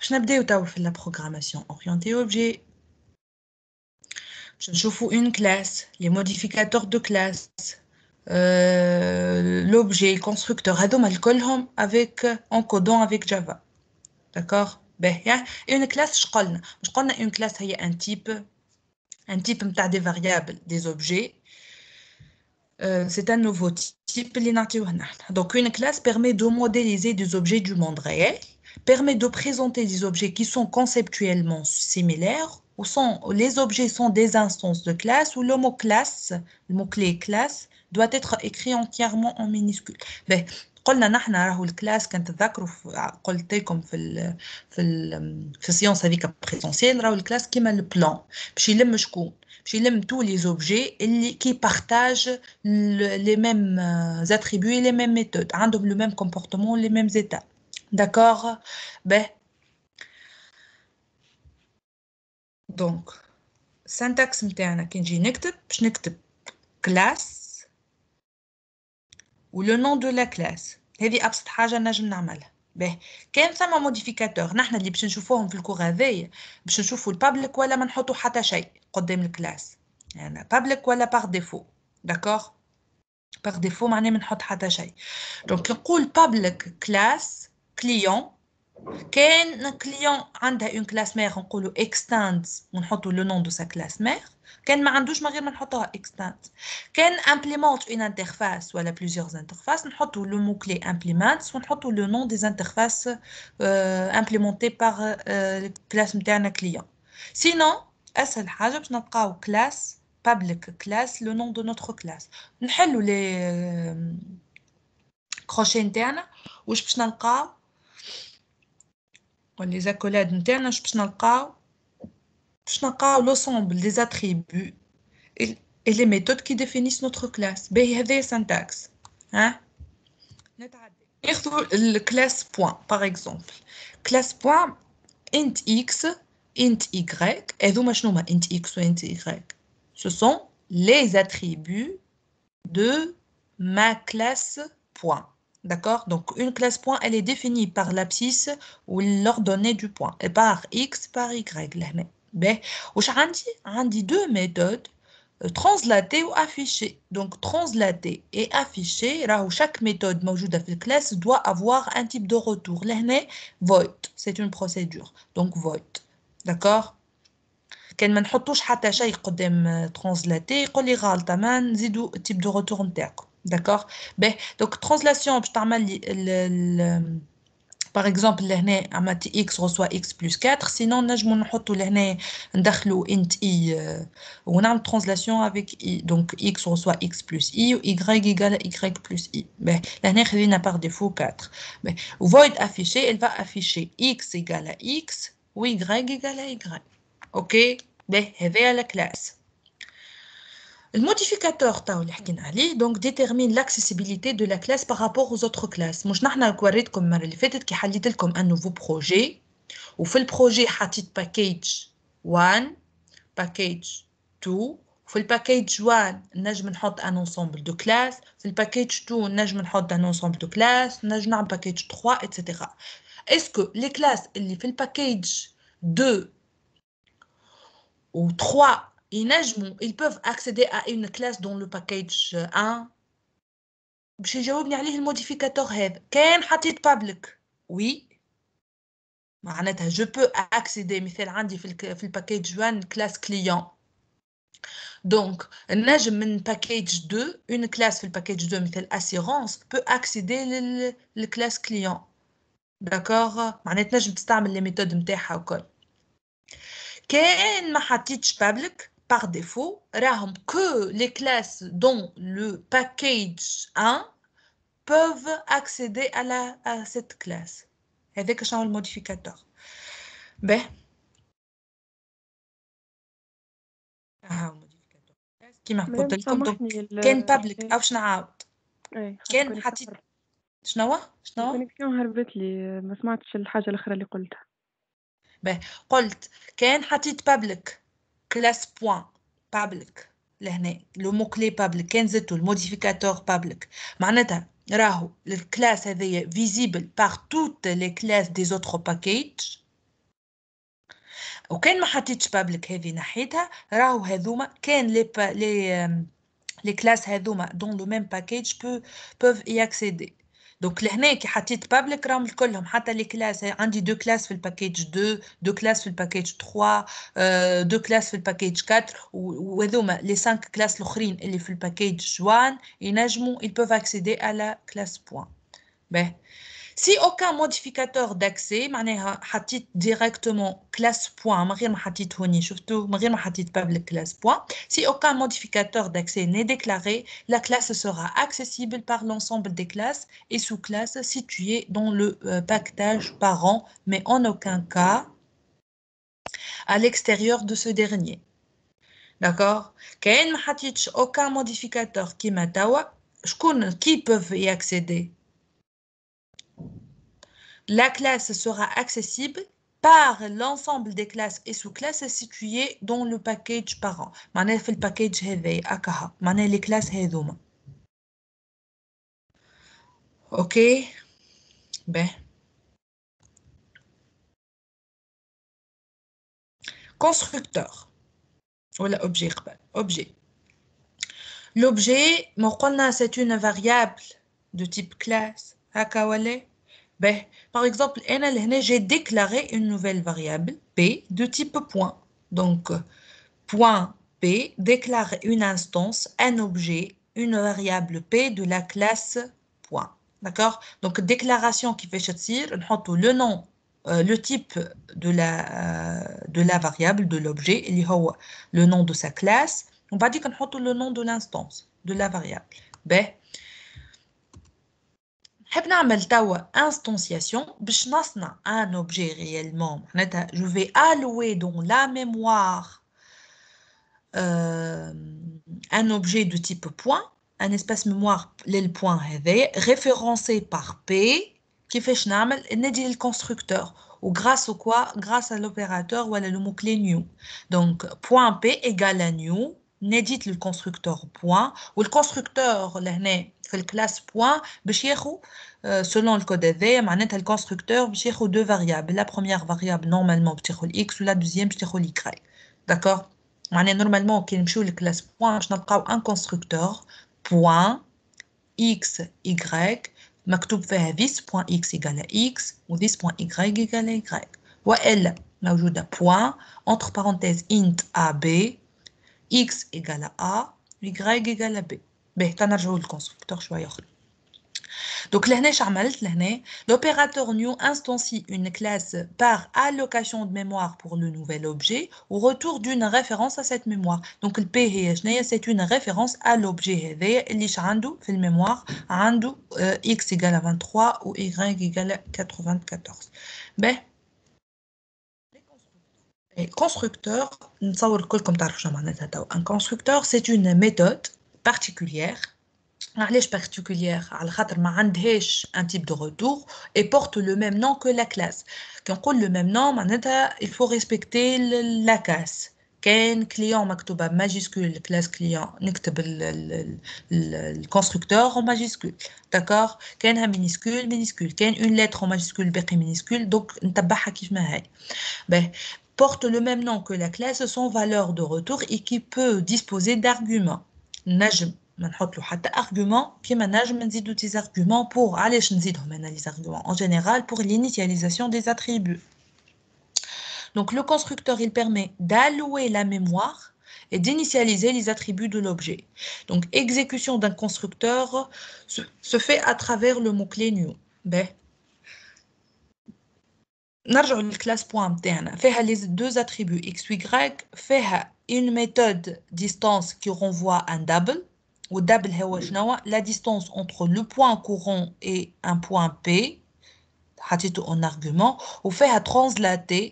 Je في la programmation orientée objet. Je trouve une classe, les modificateurs de classe, euh, l'objet, le constructeur, avec, en codant avec Java. D'accord? Ben, Et une classe, je connais une classe, il y un type, un type des variables, des objets. Euh, c'est un nouveau type. Donc, une classe permet de modéliser des objets du monde réel permet de présenter des objets qui sont conceptuellement similaires, ou sont, les objets sont des instances de classe, où le mot classe, le mot-clé classe, doit être écrit entièrement en minuscule. Ben, قلنا نحن راهو الكلاس كان تذكروا في- قلت لكم في ال في ال في السيونس هذيك بريزونسيال راهو الكلاس كيما البلان باش يلم شكون باش يلم تو لي زوبجي اللي كي بارتاج لي ميم اتريبوي لي ميم ميثود عندهم لو ميم كومبورتمون لي ميم زيتا داكوغ به دونك السنتكس نتاعنا كي نجي نكتب باش نكتب كلاس ولو نون دو لا كلاس هذه ابسط حاجة نجم نعملها باهي كان ثما موديفيكاتور نحن اللي باش نشوفوهم في الكور هذايا باش نشوفوا البابليك ولا ما نحطوا حتى شيء قدام الكلاس يعني بابليك ولا باغ ديفو داكوغ باغ ديفو معناه ما نحط حتى شيء دونك نقول بابليك كلاس كليون كان كليون عندها اون كلاس مير نقولوا اكستاند ونحطوا لو نون دو سا كلاس مير كان ما عندوش من غير ما نحطوها اكستاند كان امبليمونت اون انترفاس ولا بليزيور انترفاس نحطوا لو مو كلي امبليمنتس ونحطوا لو نون دي انترفاس امبليمونتي باغ الكلاس نتاعنا كليون سينون اسهل حاجه باش نلقاو كلاس public class le nom de notre classe نحلوا لي كروشي نتاعنا واش باش نلقاو ولي زاكولاد نتاعنا واش باش نلقاو باش نلقاو لوسومبل دي اتريبوت et les méthodes qui définissent notre classe باهي هذايا syntaxe ها نتعدى ناخذوا الكلاس بوان باغ اكزومبل كلاس بوان int x int y هذوما شنو هما int x و int y ce sont les attributs de ma classe point. D'accord Donc, une classe point, elle est définie par l'abscisse ou l'ordonnée du point, et par x, par y. لهنا. باهي. وش عندي عندي deux méthodes euh, translater ou afficher. Donc, translater et afficher, راهو chaque méthode موجودة في الكلاس doit avoir un type de retour. لهنا void, c'est une procédure. Donc, void. D'accord كان ما نحطوش حتى شيء قدام ترانزلاتي يقول لي غالطه ما نزيدو التيب دو روتور نتاعكم داكوغ باهي دونك ترانزلاسيون باش تعمل لي باغ اكزومبل لهنا عملتي اكس رسوا اكس بلس 4 سينون نجمو نحطو لهنا ندخلو انت اي ونعمل ترانزلاسيون افيك اي دونك اكس رسوا اكس بلس اي و y ايغال اي بلس اي باهي لهنا خلينا باغ ديفو 4 باهي void affiché elle va afficher x égale à x و y égale à y اوكي باهي هذايا لا Le modificateur donc détermine l'accessibilité de la classe par rapport aux autres classes. Nous avons un nouveau projet. Ou fait le projet package 1, package 2. Fait le package 1, nous un ensemble de classes. Fait le package 2, nous un ensemble de classes. Nous un package 3, etc. Est-ce que les classes qui fait le package 2 ou 3 ils, ils peuvent accéder à une classe dans le package 1. باش يجاوبني عليه الموديفيكاتور هذا كان حطيت public وي معناتها جو بو اكسيدي مثال عندي في في الباكيج 1 كلاس كليون دونك نجم من باكيج 2 اون كلاس في الباكيج 2 مثل اسيرونس بو اكسيدي للكلاس كليون داكوغ معناتها نجم تستعمل لي ميثود نتاعها وكل كان ما حطيتش public par défaut راهم que les classes dont le package 1 peuvent accéder à, la, à cette classe هذاك شنو الموديفيكاتور به ها الموديفيكاتور كيما قلت لكم كان public او شنو نعاود كان حطيت شنو شنو الكونيكسيون هربت لي ما سمعتش الحاجه الاخرى اللي قلتها به قلت كان حطيت public class point public لهنا لو مو كلي بابليك كان زدتو الموديفيكاتور بابليك معناتها راهو الكلاس هذيا فيزيبل بار توت لي كلاس دي زوتر باكيج وكان ما حطيتش بابليك هذه نحيتها راهو هذوما كان لي با لي لي كلاس هذوما دون لو ميم باكيج بو بوف y accéder دونك لهنا كي حطيت بابليك راهم كلهم حتى لي كلاس عندي دو كلاس في الباكيج 2 دو كلاس في الباكيج 3 دو كلاس في الباكيج 4 وهذوما لي 5 كلاس الاخرين اللي في الباكيج 1 ينجموا ils peuvent accéder à la classe point. باهي Si aucun modificateur d'accès معناها حطيت directement classe point من غير ما حطيت هوني شفتوا من غير ما حطيت public classe point si aucun modificateur d'accès n'est déclaré la classe sera accessible par l'ensemble des classes et sous-classes situées dans le euh, paquetage parent mais en aucun cas à l'extérieur de ce dernier d'accord كاين ما حطيتش aucun modificateur كيما توا شكون qui peuvent y accéder la classe sera accessible par l'ensemble des classes et sous-classes situées dans le package parent. معناها في الباكيج هذايا هكاها معناها les classes هذوما. اوكي به constructeur ولا objet قبل objet l'objet ما قلنا c'est une variable de type classe هكا ولا ben, par exemple, j'ai déclaré une nouvelle variable P de type point. Donc, point P déclare une instance, un objet, une variable P de la classe point. D'accord? Donc, déclaration qui fait chatir, le nom, euh, le type de la, euh, de variable, de l'objet, le nom de sa classe. On va dire qu'on le nom de l'instance, de la variable. Ben, نحب نعمل توا instantiation باش نصنع un objet réellement معناتها je vais allouer dans la mémoire euh, un objet de type point un espace mémoire للpoint هذايا référencé par P كيفاش نعمل ندير الكونستركتور و grâce au quoi grâce à l'opérateur ولا le mot-clé new donc point P égale à new نديت للكونستركتور point والكونستركتور لهنا في الكلاس بوان باش ياخو selon le code هذايا معناتها الكونستركتور باش ياخو دو فاريابل لا بروميير فاريابل نورمالمون باش تاخو الاكس ولا دوزيام باش تاخو الاي داكور معناها نورمالمون كي نمشيو للكلاس بوان باش نلقاو ان كونستركتور بوان اكس اي مكتوب فيها this point x égale à x و this point y égale à y والا موجوده بوان entre parenthèses int a b x égale à a y égale à b باهي تنرجعوا للكونستركتور شويه اخرى Donc, l'opérateur new instancie une classe par allocation de mémoire pour le nouvel objet au retour d'une référence à cette mémoire. Donc, le P c'est une référence à l'objet اللي عنده في الميموار عنده x égale à 23 ou y égale à 94. Ben, constructeur, un constructeur, c'est une méthode particulière علاش particulière على خاطر ما عندهاش un type de retour et porte le même nom que la classe كي نقول le même nom معناتها il faut respecter la classe كان كليون مكتوبة بماجيسكول كلاس كليون نكتب الكونستركتور en ماجيسكول داكور كانها مينيسكول مينيسكول كان اون لتر en ماجيسكول باقي مينيسكول دونك نتبعها كيف ما هي باهي porte le même nom que la classe sans valeur de retour et qui peut disposer d'arguments. Najm, argument, puis des arguments pour aller les arguments en général pour l'initialisation des attributs. Donc le constructeur, il permet d'allouer la mémoire et d'initialiser les attributs de l'objet. Donc exécution d'un constructeur se, fait à travers le mot-clé new. ben. نرجع للكلاس بوان نتاعنا فيها les deux attributs x و y فيها une méthode distance qui renvoie un double ou double هو شنو la distance entre le point courant et un point P حطيته en argument وفيها translater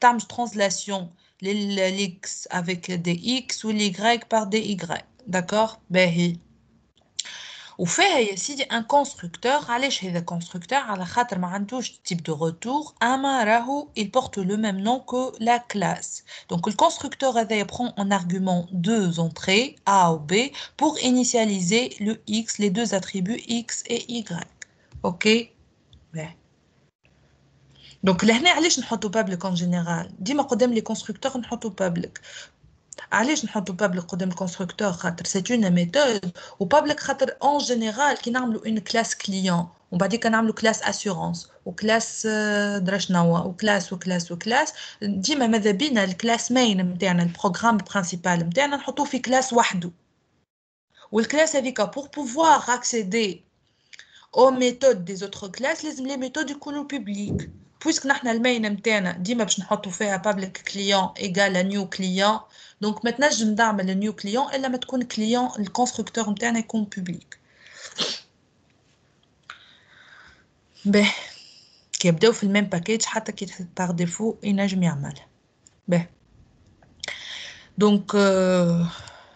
تعمل translation l'x avec des x ou l'y par des y d'accord باهي وفيها يا سيدي ان كونستركتور علاش هذا كونستركتور على خاطر ما عندوش تيب دو روتور اما راهو il porte le même nom que la classe donc le constructeur هذايا prend en argument deux entrées a ou b pour initialiser le x les deux attributs x et y ok ouais. دونك لهنا علاش نحطو بابليك اون جينيرال ديما قدام لي كونستركتور نحطو بابليك علاش نحطو بابليك قدام الكونستركتور خاطر سي اون ميثود وبابليك خاطر اون جينيرال كي نعملو اون كلاس كليون وبعديك نعملو كلاس اسيورونس وكلاس درا شنوا وكلاس وكلاس وكلاس ديما ماذا بينا الكلاس مين نتاعنا البروغرام برينسيبال نتاعنا نحطوه في كلاس وحده والكلاس هذيك بور بوفوار اكسيدي او ميثود دي زوتر كلاس لازم لي ميثود يكونوا بوبليك puisque nous avons le main interne, que nous avons fait public client égal à new client, donc maintenant je vais faire le new client et là je vais client, le constructeur interne et compte public. Ben, qui a est le même package, حتى qui par défaut, il n'a jamais mal. Ben, donc euh,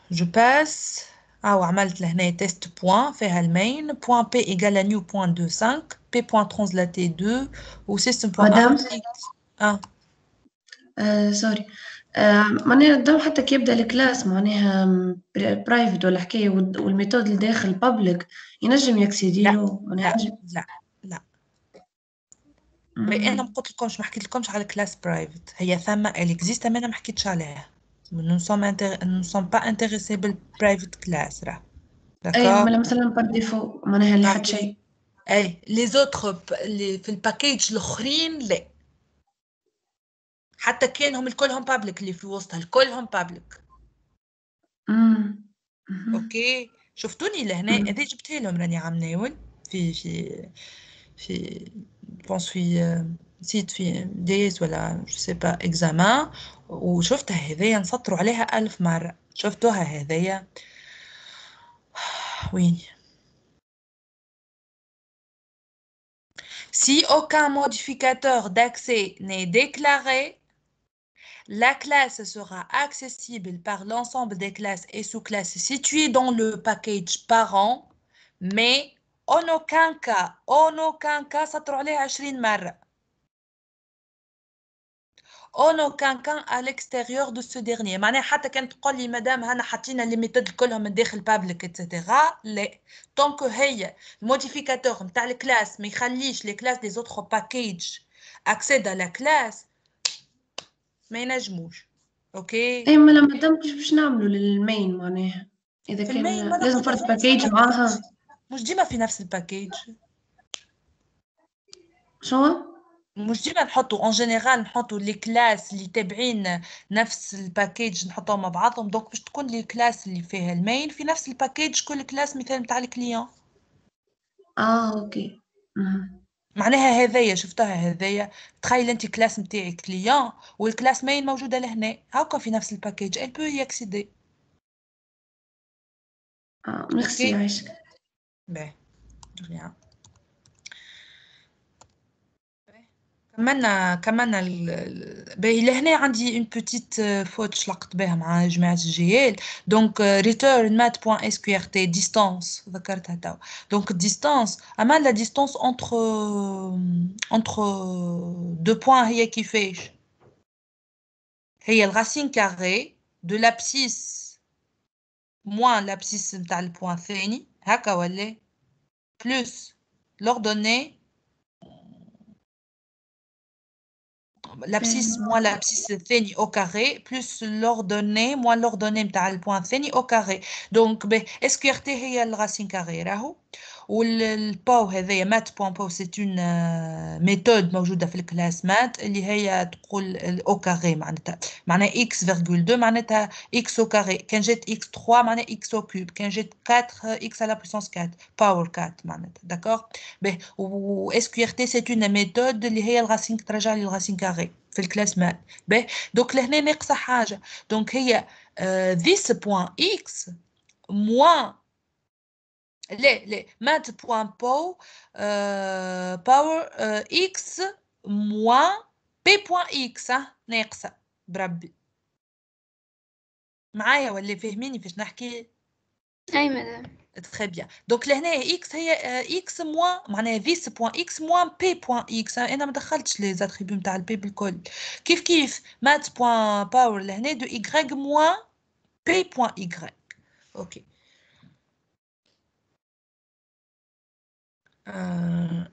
je passe. Ah, ou amalt le test point, fait le main, point p égale à new point 2, 5. P.translaté2 و System.out آه سوري معناها الضوء حتى كي يبدأ الكلاس معناها برايفت ولا حكاية والميثود اللي داخل بابليك ينجم يكسيدي لا لا لا أنا ما قلت لكمش ما حكيت لكمش على الكلاس برايفت هي ثم اكزيست أنا ما حكيتش عليها. نو سوم نو سوم با انتريسي بالبرايفت كلاس راه. أي مثلا بار ديفو معناها لا طيب. حد شيء. اي لي زوتر اللي في الباكيج الاخرين لا حتى كانهم الكلهم بابليك اللي في وسطها الكلهم بابليك. أوكي شفتوني لهنا. هذا جبتها لهم راني عم ناول في في في بونس في نسيت في ديس ولا جو سي با اكزامان وشفتها هذيا نسطروا عليها ألف مرة. شفتوها هذيا؟ وين؟ Si aucun modificateur d'accès n'est déclaré, la classe sera accessible par l'ensemble des classes et sous-classes situées dans le package parent, mais en aucun cas, en aucun cas, سطروا عليها 20 مرة. En aucun cas à l'extérieur de ce dernier. معناها حتى كان تقول لي مدام هنا حطينا لي ميثود كلهم من داخل بابليك اتسيتيرا لا طونك هي الموديفيكاتور نتاع الكلاس ما يخليش لي كلاس دي زوتر باكيج اكسيد على كلاس ما ينجموش اوكي اي ما لما دام كيف باش نعملوا للمين معناها اذا في كان المين ما لازم ناخذ فرد في باكيج نفس معاها الباكيج مش ديما في نفس الباكيج شنو مش ديما نحطوا اون جينيرال نحطوا لي كلاس اللي تابعين نفس الباكيج نحطوهم مع بعضهم دونك باش تكون لي كلاس اللي فيها المين في نفس الباكيج كل كلاس مثال نتاع الكليون. آه أوكي. معناها هذايا شفتها هذايا؟ تخيل انت كلاس نتاعي كليون والكلاس مين موجودة لهنا. هاكا في نفس الباكيج ال بو ياكسيدي آه ميرسي عايشك باهي كملنا كملنا ال- ال- باهي لهنا عندي اون بوتيت فوت شلقت بها مع جماعة الجي ال دونك ريتيرن مات بوان اس كيو ار تي ديستانس ذكرتها توا دونك ديستانس اما لا ديستانس انتر انتر دو بوان هي كيفاش هي الراسين كاري دو لابسيس موان لابسيس نتاع البوان الثاني هكا ولا بلس لوردوني l'abscisse moins l'abscisse الثاني au carré plus l'ordonnée moins l'ordonnée نتاع البوان الثاني au carré donc ب اس كيو ار تي هي الراسين كاري راهو والباو هذايا مات بوان باو سي اون ميثود موجودة في الكلاس مات اللي هي تقول أو كاري معناتها. معناها إكس فيرغول 2 معناتها إكس أو كاري كان جات إكس 3 معناها إكس أو كوب كان جات 4 إكس على بويسونس 4 باور 4 معناتها. داكور به و اس كيو ار تي سي اون ميثود اللي هي الراسين ترجع لي الراسين كاري في الكلاس مات به دوك لهنا ناقصة حاجة. دونك هي ذيس بوان إكس موان لا لا مات بوان بو باور اكس موان بي بوان اكس ناقصه بربي معايا ولا فاهميني فاش نحكي أي مدام Très bien. Donc, لهنا x هي آه، x moins معناها vis point x moins p point x انا ما دخلتش لي زاتريبيو نتاع البي بالكل كيف كيف mat point power لهنا دو y moins p point y اوكي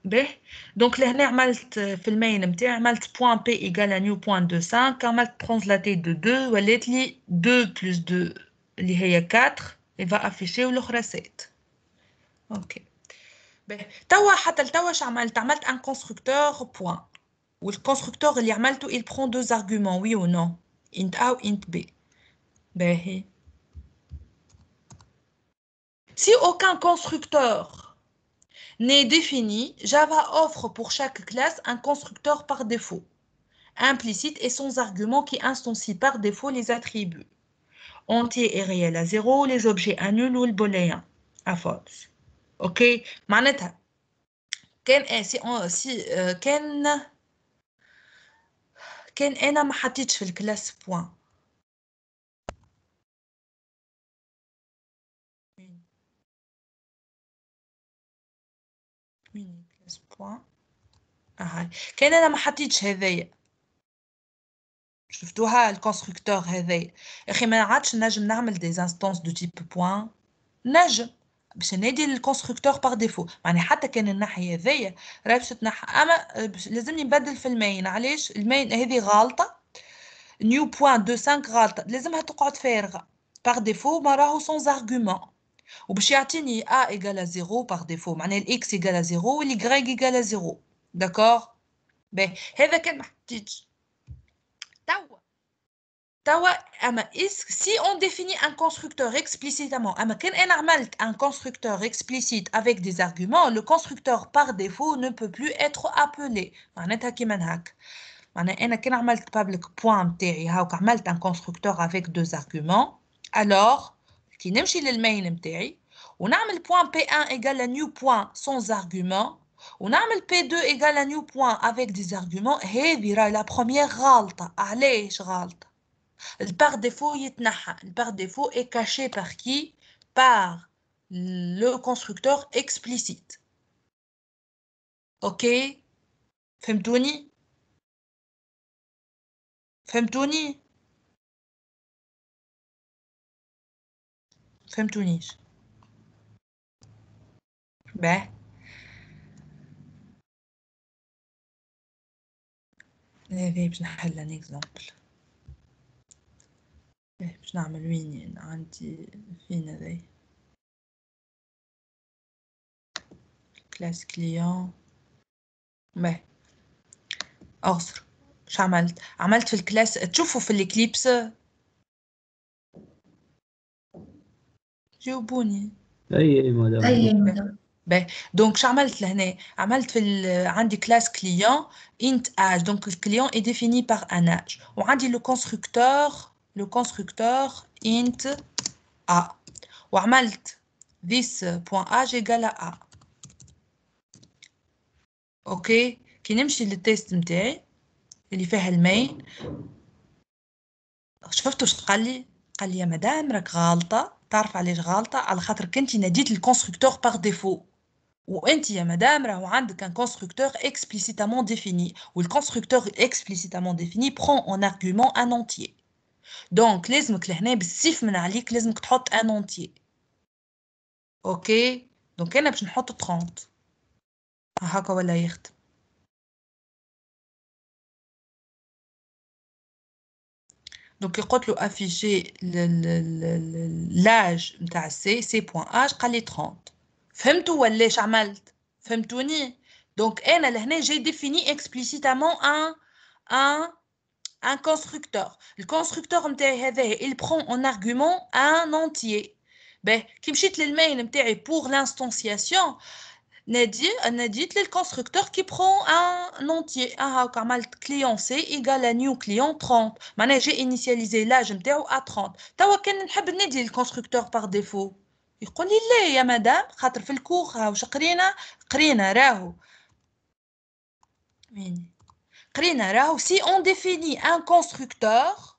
به دونك لهنا عملت آه، في المين نتاعي عملت بوان بي ايكال ا نيو بوان دو 5 عملت ترانسلاتي دو 2 ولات لي 2 بلس 2 اللي هي 4 et va afficher والاخرى 7 اوكي به توا حتى لتوا اش عملت عملت ان كونستركتور بوان والكونستركتور اللي عملته il prend deux arguments oui ou non int a ou int b باهي si aucun constructeur n'est défini, Java offre pour chaque classe un constructeur par défaut, implicite et sans argument qui instancie par défaut les attributs. Entier et réel à 0, les objets à nul ou le booléen à false. Ok معناتها كان آه، سي آه، سي آه، كان كان انا ما حطيتش في الكلاس بوان بوان أهاي. كان أنا ما حطيتش هذايا. شفتوها؟ الكونستركتور هذايا. أخي ما عادش نجم نعمل دي انستانس دو تيب بوان نجم. باش نادي الكونستركتور باغ ديفو يعني حتى كان الناحية هذايا راهي باش تنحى أما لازمني نبدل في المين علاش؟ المين هذه غلطة. نيو بوان دو 5 غلطة. لازمها تقعد فارغة. باغ ديفو ما راهو سونز ارغومون وباش يعطيني a égale à 0 par défaut معناها ال x égale à 0 وال y égale à 0 داكور باهي هذا كان ما حطيتش توا توا اما اس si on définit un constructeur explicitement اما كان انا عملت un constructeur explicite avec des arguments le constructeur par défaut ne peut plus être appelé معناتها كيما هكا معناها انا كان عملت public point نتاعي هاوك عملت un constructeur avec deux arguments alors كي نمشي للمين نتاعي ونعمل point p1 égale à new point sans argument ونعمل p2 égale à new point avec des arguments هذه راهي لا بروميير غلطة علاش غلطة البار ديفو يتنحى البار ديفو est caché par qui par le constructeur explicite اوكي فهمتوني فهمتوني فهمتونيش باه هذه باش نحل ان اكزامبل باش نعمل وين عندي فين هذي كلاس كليون باه اغصر شو عملت؟ عملت في الكلاس تشوفوا في الاكليبس جاوبوني أي أي مدام. أي مدام. دونك شو عملت لهنا. عملت في ال- عندي كلاس كليون int age. donc le client est défini par un âge وعندي le constructeur le constructeur int a. وعملت this point égale à a. أوكي كي نمشي للتيست نتاعي اللي فيها المين شفتوا اش قال لي؟ قال لي يا مدام راك غالطة. تعرف علاش غالطه على خاطر كنتي ناديت الكونستركتور باغ ديفو وانت يا مدام راهو عندك un constructeur explicitement défini والconstructeur explicitement défini prend en argument un entier donc لازمك لهنا بالسيف من عليك لازمك تحط un entier اوكي دونك انا باش نحط 30 هكا ولا يخدم دونك قلت له افيشي لاج نتاع السي سي بوان اج قال لي 30 فهمتوا ولا ايش عملت فهمتوني دونك انا لهنا جي ديفيني اكسبليسيتامون ان ان ان كونستركتور الكونستركتور نتاعي هذا il prend en argument un entier باه كي مشيت للمين نتاعي بور لانستونسياسيون نادي ناديت للكونستركتور كي برون ان اونتيي هاكا عملت كليون سي ايغال ا نيو كليون 30 معناها جي انيسياليزي لاج نتاعو ا 30 توا كان نحب نادي للكونستركتور باغ ديفو يقول لي لا يا مدام خاطر في الكور هاو واش قرينا قرينا راهو وين قرينا راهو si on définit un constructeur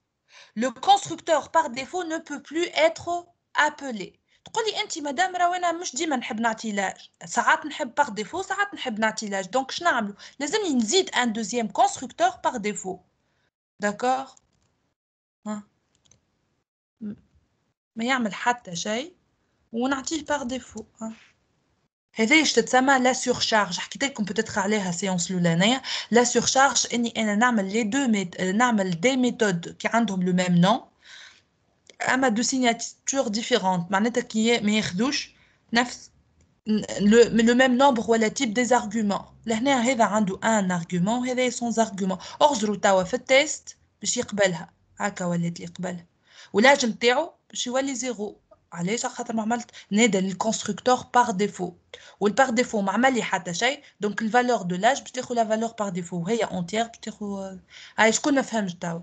le constructeur par défaut ne peut plus être appelé تقول لي انت مدام راه أنا مش ديما نحب نعطي لاج ساعات نحب باغ ديفو ساعات نحب نعطي لاج دونك شنو نعملو؟ لازمني نزيد ان دوزيام كونستركتور باغ ديفو م- ما يعمل حتى شيء ونعطيه باغ ديفو هذا إيش تتسمى لا سورشارج حكيت لكم بتتخ عليها سيونس الأولانية. لا سورشارج إني أنا نعمل لي دو ميت... نعمل دي ميثود كي عندهم لو ميم نون اما دو سيناتور ديفيرونت معناتها كي ما ياخذوش نفس لو ميم نومبر ولا تيب دي زارغومون لهنا هذا عنده ان ارغومون وهذا سون زارغومون اغزروا توا في التيست باش يقبلها هكا ولات لي يقبلها ولاج نتاعو باش يولي زيرو علاش على خاطر ما عملت نادى للكونستركتور باغ ديفو والباغ ديفو ما عمل لي حتى شيء دونك الفالور دو لاج باش تاخذ لا فالور باغ ديفو وهي اونتيير باش تاخذ هاي شكون ما فهمش توا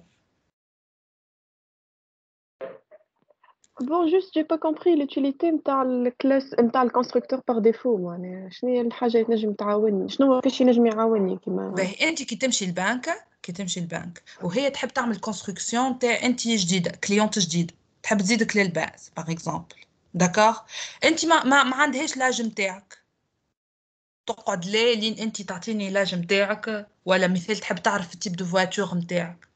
بون جوست جي با كومبري لوتيليتي نتاع الكلاس نتاع الكونستركتور باغ ديفو معناها شنو هي الحاجة اللي تنجم تعاوني شنو كاش ينجم يعاوني كيما؟ باهي أنت كي تمشي البنك كي تمشي البنك وهي تحب تعمل كونستركسيون تاع أنت جديدة كليونت جديد. تحب تزيدك للباس باغ اكزومبل داكوغ أنت ما ما, ما عندهاش لاج نتاعك. تقعد ليه لين أنت تعطيني لاج نتاعك ولا مثال تحب تعرف التيب دو فواتور نتاعك.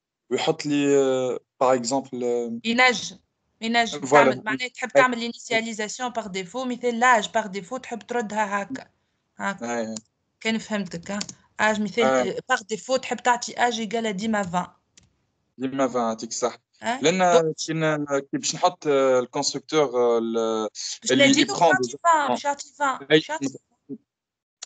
إيه. و- ويحط لي باغ اكزومبل ينجم ينجم فوالا. تعمل معناها تحب تعمل انيسياليزاسيون باغ ديفو مثال لاج باغ ديفو تحب تردها هكا هكا كان فهمتك ها اج مثال آه. باغ ديفو تحب تعطي اج ايكال ديما 20 ديما 20 يعطيك صح ها لان كي ن- كي باش نحط الكونستركتور باش اللي نزيدو يبرون باش يعطي 20 باش يعطي 20 أي- باش يعطي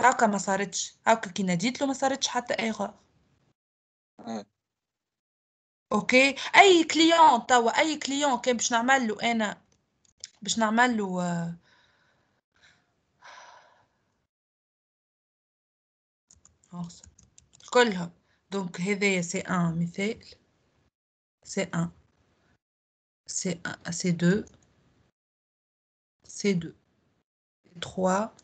هاكا ما صارتش هاكا كي ناديت له ما صارتش حتى ايغور آه. أوكي أي كليون توا أي كليون كان باش نعمل له أنا باش نعمل له آه،. كلهم دونك هذايا سي ان مثال. سي ان سي ان سي دو سي دو تخوا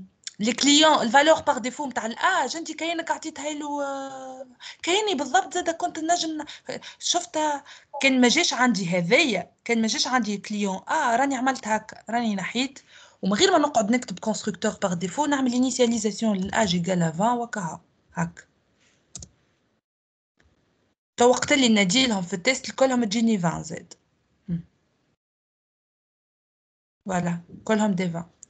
لي كليون الفالور باغ ديفو نتاع الاج أنت كاينك عطيتها له كايني بالضبط زاد كنت نجم شفتها كان ما جاش عندي هذايا كان ما جاش عندي كليون آه راني عملت هكا راني نحيت ومن غير ما نقعد نكتب كونستركتور باغ ديفو نعمل انيسياليزاسيون للاج ايكال 20 وكا هكا تو وقت اللي نادي لهم في التيست كلهم تجيني 20 زاد. فوالا كلهم دي 20 داكور.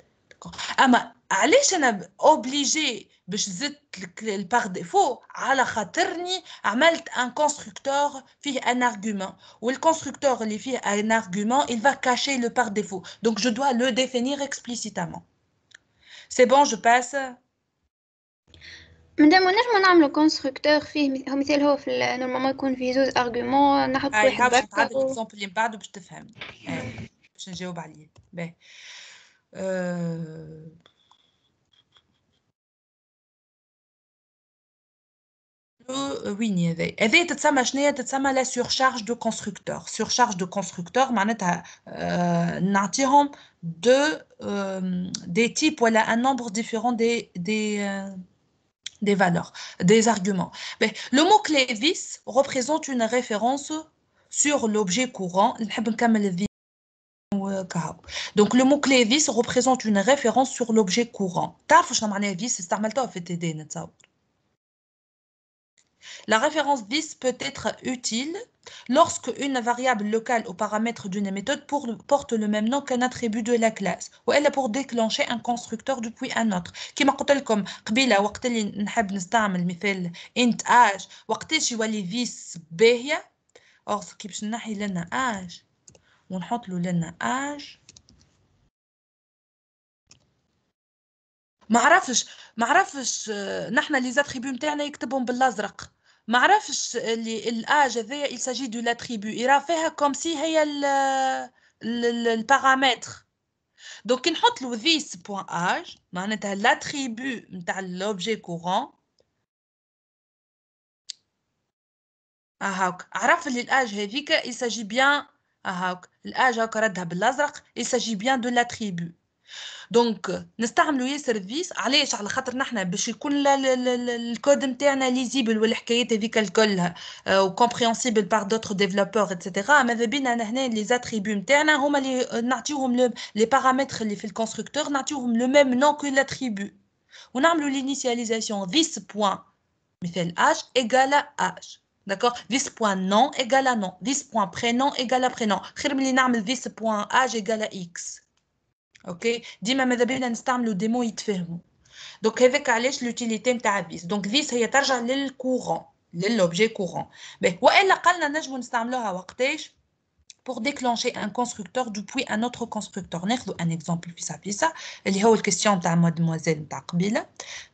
اما علاش انا اوبليجي باش زدت الك- الباغ ديفو على خاطرني عملت ان كونستركتور فيه ان ارغومون والكونستركتور اللي فيه ان ارغومون il va cacher le par défaut donc je dois le définir explicitement c'est bon je passe مادام نجمو نعملو كونستركتور فيه مث- هو مثال هو في ال- نورمالمون يكون فيه زوز ارغومون نحط هاي واحد هاو باش بركة نتعدل و... الاكزومبل اللي من بعده باش تفهمني هاي باش نجاوب عليه باهي أه... لو- وين هذا هذا تتسمى شنو هي تتسمى لا سورشارج دو كونستركتور سورشارج دو كونستركتور معناتها آه، نعطيهم دو دي تيب ولا ان نومبر ديفيرون دي دي des valeurs, des arguments. Mais le mot-clé vis représente une référence sur l'objet courant. Donc le mot-clé vis représente une référence sur l'objet courant. تعرفوا شنو معناها vis استعملتوها في التي نتصور. La référence vis peut être utile lorsque une variable locale ou paramètre d'une méthode pour- porte le même nom qu'un attribut de la classe ou elle pour déclencher un constructeur depuis un autre كما قلت لكم قبيله وقت اللي نحب نستعمل مثال int age وقتاش يولي vis باهيه اور كي باش نحي لنا age ونحط له لنا age ما عرفش ما عرفش آه، نحنا لي زاتريبيو نتاعنا يكتبهم بالأزرق. ما عرفش اللي الاج هذايا il s'agit de l'attribut. يرى فيها كوم سي هي ال ال- ال- البارامتر دونك نحط له this بوان age معناتها l'attribut نتاع l'objet courant. هاك عرف اللي الاج هذيك؟ il s'agit bien هاك الاج هاك ردها بالازرق il s'agit bien de l'attribut دونك نستعملوا ياسر فيس علاش على خاطر نحنا باش يكون ل- ل- ل- ل- الكود نتاعنا ليزيبل والحكايات هذيك الكلها وكومبريهنسيبل بار دوتر ديفلوبور اتسيتيرا ماذا بينا أنا هنا لي زاتريبيو نتاعنا هما اللي نعطيوهم لو- لي بارامتر اللي في الكونستركتور نعطيوهم لو ميم نون كو لاتريبيو ونعملوا لينيسياليزاسيون ذيس بوان مثال اج ايغال اج داكوغ ذيس بوان نون ايغال نون ذيس بوان برينون ايغال برينون خير ملي نعمل ذيس بوان اج ايغال اكس اوكي ديما ماذا بينا نستعملوا دي مو يتفهموا دونك هذاك علاش لوتيليتي نتاع فيس دونك فيس هي ترجع للكورون للوبجي كورون باهي والا قالنا نجموا نستعملوها وقتاش pour déclencher un constructeur depuis un autre constructeur. Nous un exemple plus simple ça. La question de mademoiselle Taqbila.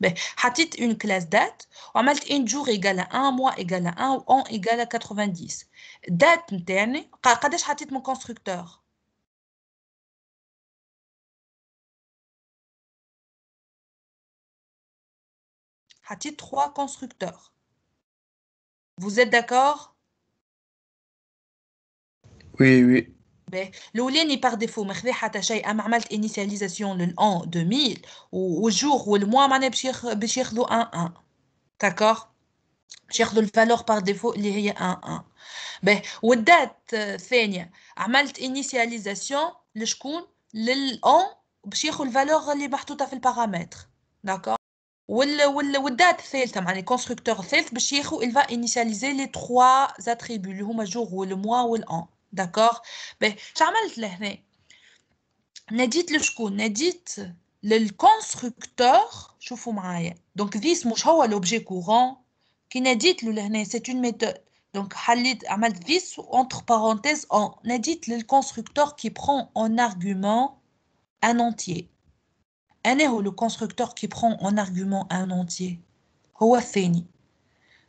Ben, hatit une classe date? On met une jour égale à 1, mois égale à 1 ou an égale à 90. Date interne. Qu'est-ce hatit mon constructeur? Hatit trois constructeurs? Vous êtes d'accord? وي وي باهي الاولاني باغ ديفو ما خذا حتى شيء اما عملت انيسياليزاسيون للان 2000 و- والجور والموا معناها باش ياخ- باش ياخذوا 1 1 داكوغ باش ياخذوا الفالور باغ ديفو اللي هي 1 1 باهي والدات آه، الثانيه عملت انيسياليزاسيون لشكون للان باش ياخذ الفالور اللي محطوطه في البارامتر داكوغ وال وال والدات الثالثه معناها الكونستركتور الثالث باش ياخذ il va initialiser les trois attributs اللي هما جور والموا والان داكوغ باهي اش عملت لهنا ناديت لشكون ناديت للكونستركتور شوفوا معايا دونك ذيس مش هو لوبجي كورون كي ناديت له لهنا سي اون ميثود دونك حليت عملت ذيس entre parenthèses en ناديت للكونستركتور qui prend en argument un entier أنا هو le constructeur qui prend en argument un entier هو الثاني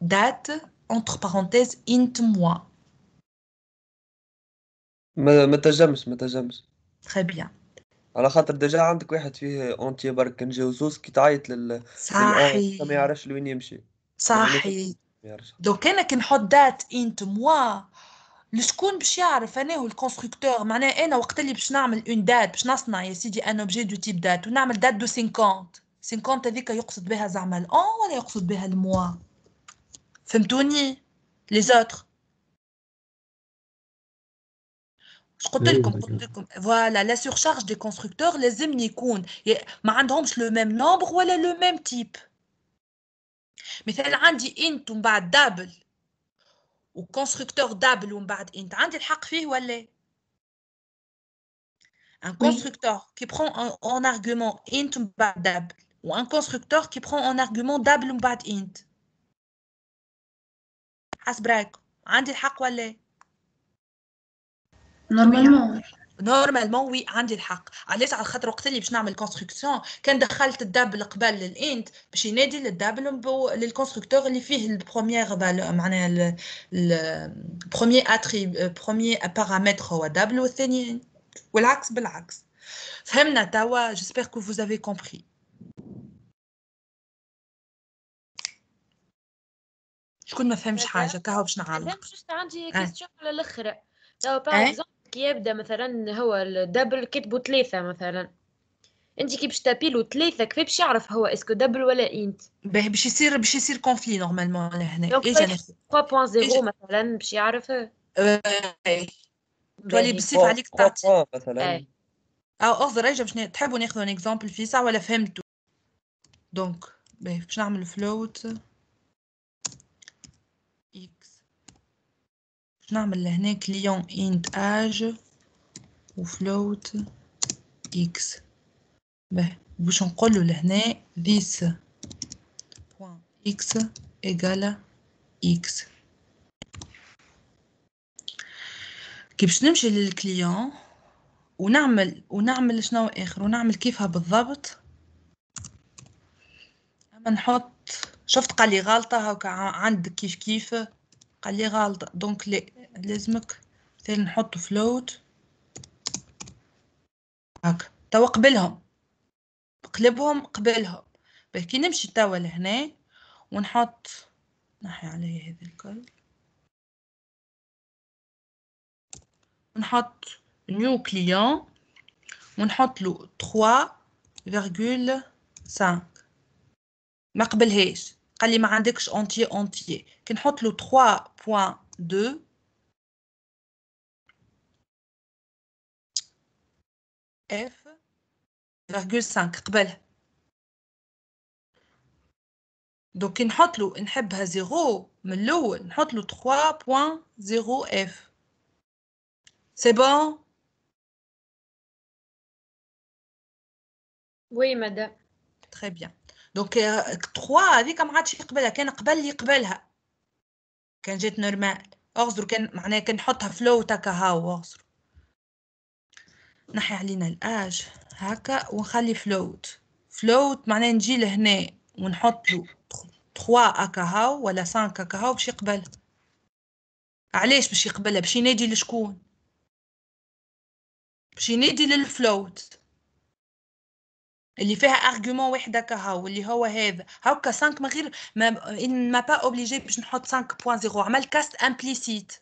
دات entre parenthèses int moi. ما ما تجمش ما تجمش très bien. على خاطر ديجا عندك واحد فيه اونتي برك نجاوزوس كي تعيط لل صحيح. ما يعرفش لوين يمشي. ما يعرفش. دوك أنا كي نحط دات انت موا لشكون باش يعرف؟ أنا هو الكونستركتور معناها أنا وقت اللي باش نعمل اون دات باش نصنع يا سيدي ان اوبجي دو تيب دات ونعمل دات دو 50 50 هذيك يقصد بها زعما الأن ولا يقصد بها الموا؟ فهمتوني لي زوتر اش قلت لكم قلت لكم فوالا لا سورشارج دي كونستركتور لازم يكون ي- ما عندهمش لو ميم نومبر ولا لو ميم تيب مثال عندي انت ومن بعد دابل وكونستركتور دابل ومن بعد انت عندي الحق فيه ولا un constructeur qui prend en, en argument int ومن بعد دابل و un constructeur qui prend en argument دابل ومن بعد int حسب رايكم عندي الحق ولا نورمالمون نورمالمون وي عندي الحق. علاش؟ على خاطر وقت اللي باش نعمل كونستركسيون كان دخلت الدبل قبل للإنت باش ينادي للدبل للكونستركتور اللي فيه البروميير معناها البروميير اتري بروميير بارامتر هو دبل والثاني والعكس بالعكس. فهمنا توا جيسبر كو فوز افي كومبري شكون ما فهمش حاجة كهو باش نعلق عندي آه. كيستيون على الآخر تو باغ آه. اكزومبل كي يبدأ مثلا هو الدبل كتبوا ثلاثة مثلا أنت كي باش تابيلو ثلاثة كيف باش يعرف هو إسكو دبل ولا انت باهي باش يصير باش يصير كونفلي نورمالمون لهنا دونك اجا طيب. ناخذ 3.0 إيش- مثلا باش يعرف آه، تولي. بالسيف عليك تعطي مثلا أي. أو اخضر اجا باش تحبوا ناخذوا ان اكزامبل في ساعة ولا فهمتوا دونك باهي باش نعمل فلوت إكس باش نعمل لهنا كليون انت آج وفلوت إكس. باهي. باش نقولوا لهنا this point x égale x كي باش نمشي للكليون؟ ونعمل ونعمل شنو آخر؟ ونعمل كيفها بالضبط. أما نحط شفت قال لي غلطة هاكا عندك كيف كيف قال لي غلطه دونك لا لازمك مثلا نحط فلوت هاكا توا قبلهم. قلبهم قبلهم. كي نمشي توا لهنا ونحط نحي عليه هذا الكل. ونحط نيو كليون ونحط له 3,5 ما قبلهاش. قال لي ما عندكش اونتي اونتي كي نحط له 3.2 اف 5 قبلها دونك كي نحط له نحبها زيرو من الاول نحط له 3.0 اف سي بون وي مدام تري بيان دونك 3 هذيك ما عادش يقبلها. كان قبل يقبلها. كان جات نورمال. اغزروا كان معناها كان نحطها فلوت هكا هاو اغزروا نحي علينا الآج هكا ونخلي فلوت فلوت معناها نجي لهنا ونحط له 3 هكا هاو ولا 5 هكا هاو باش يقبلها علاش باش يقبلها؟ باش ينادي لشكون؟ باش ينادي للفلوت. اللي فيها ارغيومون واحد هكا هاو اللي هو هذا. هاكا 5 من غير ما ما با اوبليجي باش نحط 5.0 عمل كاست امبليسيت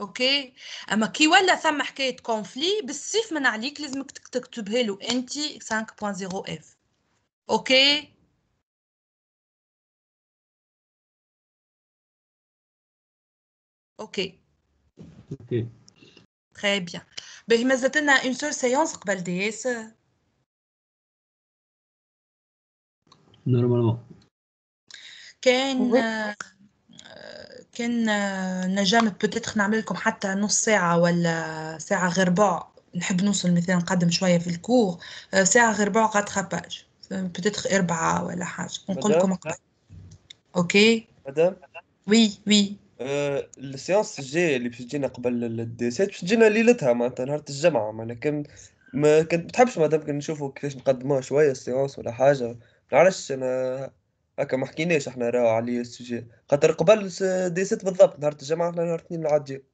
أوكي أما كي ولا ثم حكاية كونفلي بالسيف من عليك لازمك تك- تكتبها له. انت 5.0 اف أوكي أوكي أوكي تري بيان باهي مازالت لنا اون سول سيونس قبل دي اس نورمالمون كان كان نجم بتتخ نعمل لكم حتى نص ساعة ولا ساعة غير ربع نحب نوصل مثلا نقدم شوية في الكور. ساعة غير ربع غاتراباج بتتخ أربعة ولا حاجة. نقول لكم أوكي مدام وي وي آه، السيونس الجاية اللي باش تجينا قبل الديسات باش تجينا ليلتها معناتها نهار الجمعة معناها كان ما كنت بتحبش مادام كان نشوفوا كيفاش نقدموها شوية السيونس ولا حاجة. معلش أنا هكا ما حكيناش إحنا راهو عليه السوجي. خاطر قبل الس- ديسات بالضبط نهار الجمعة إحنا نهار الاثنين العادي.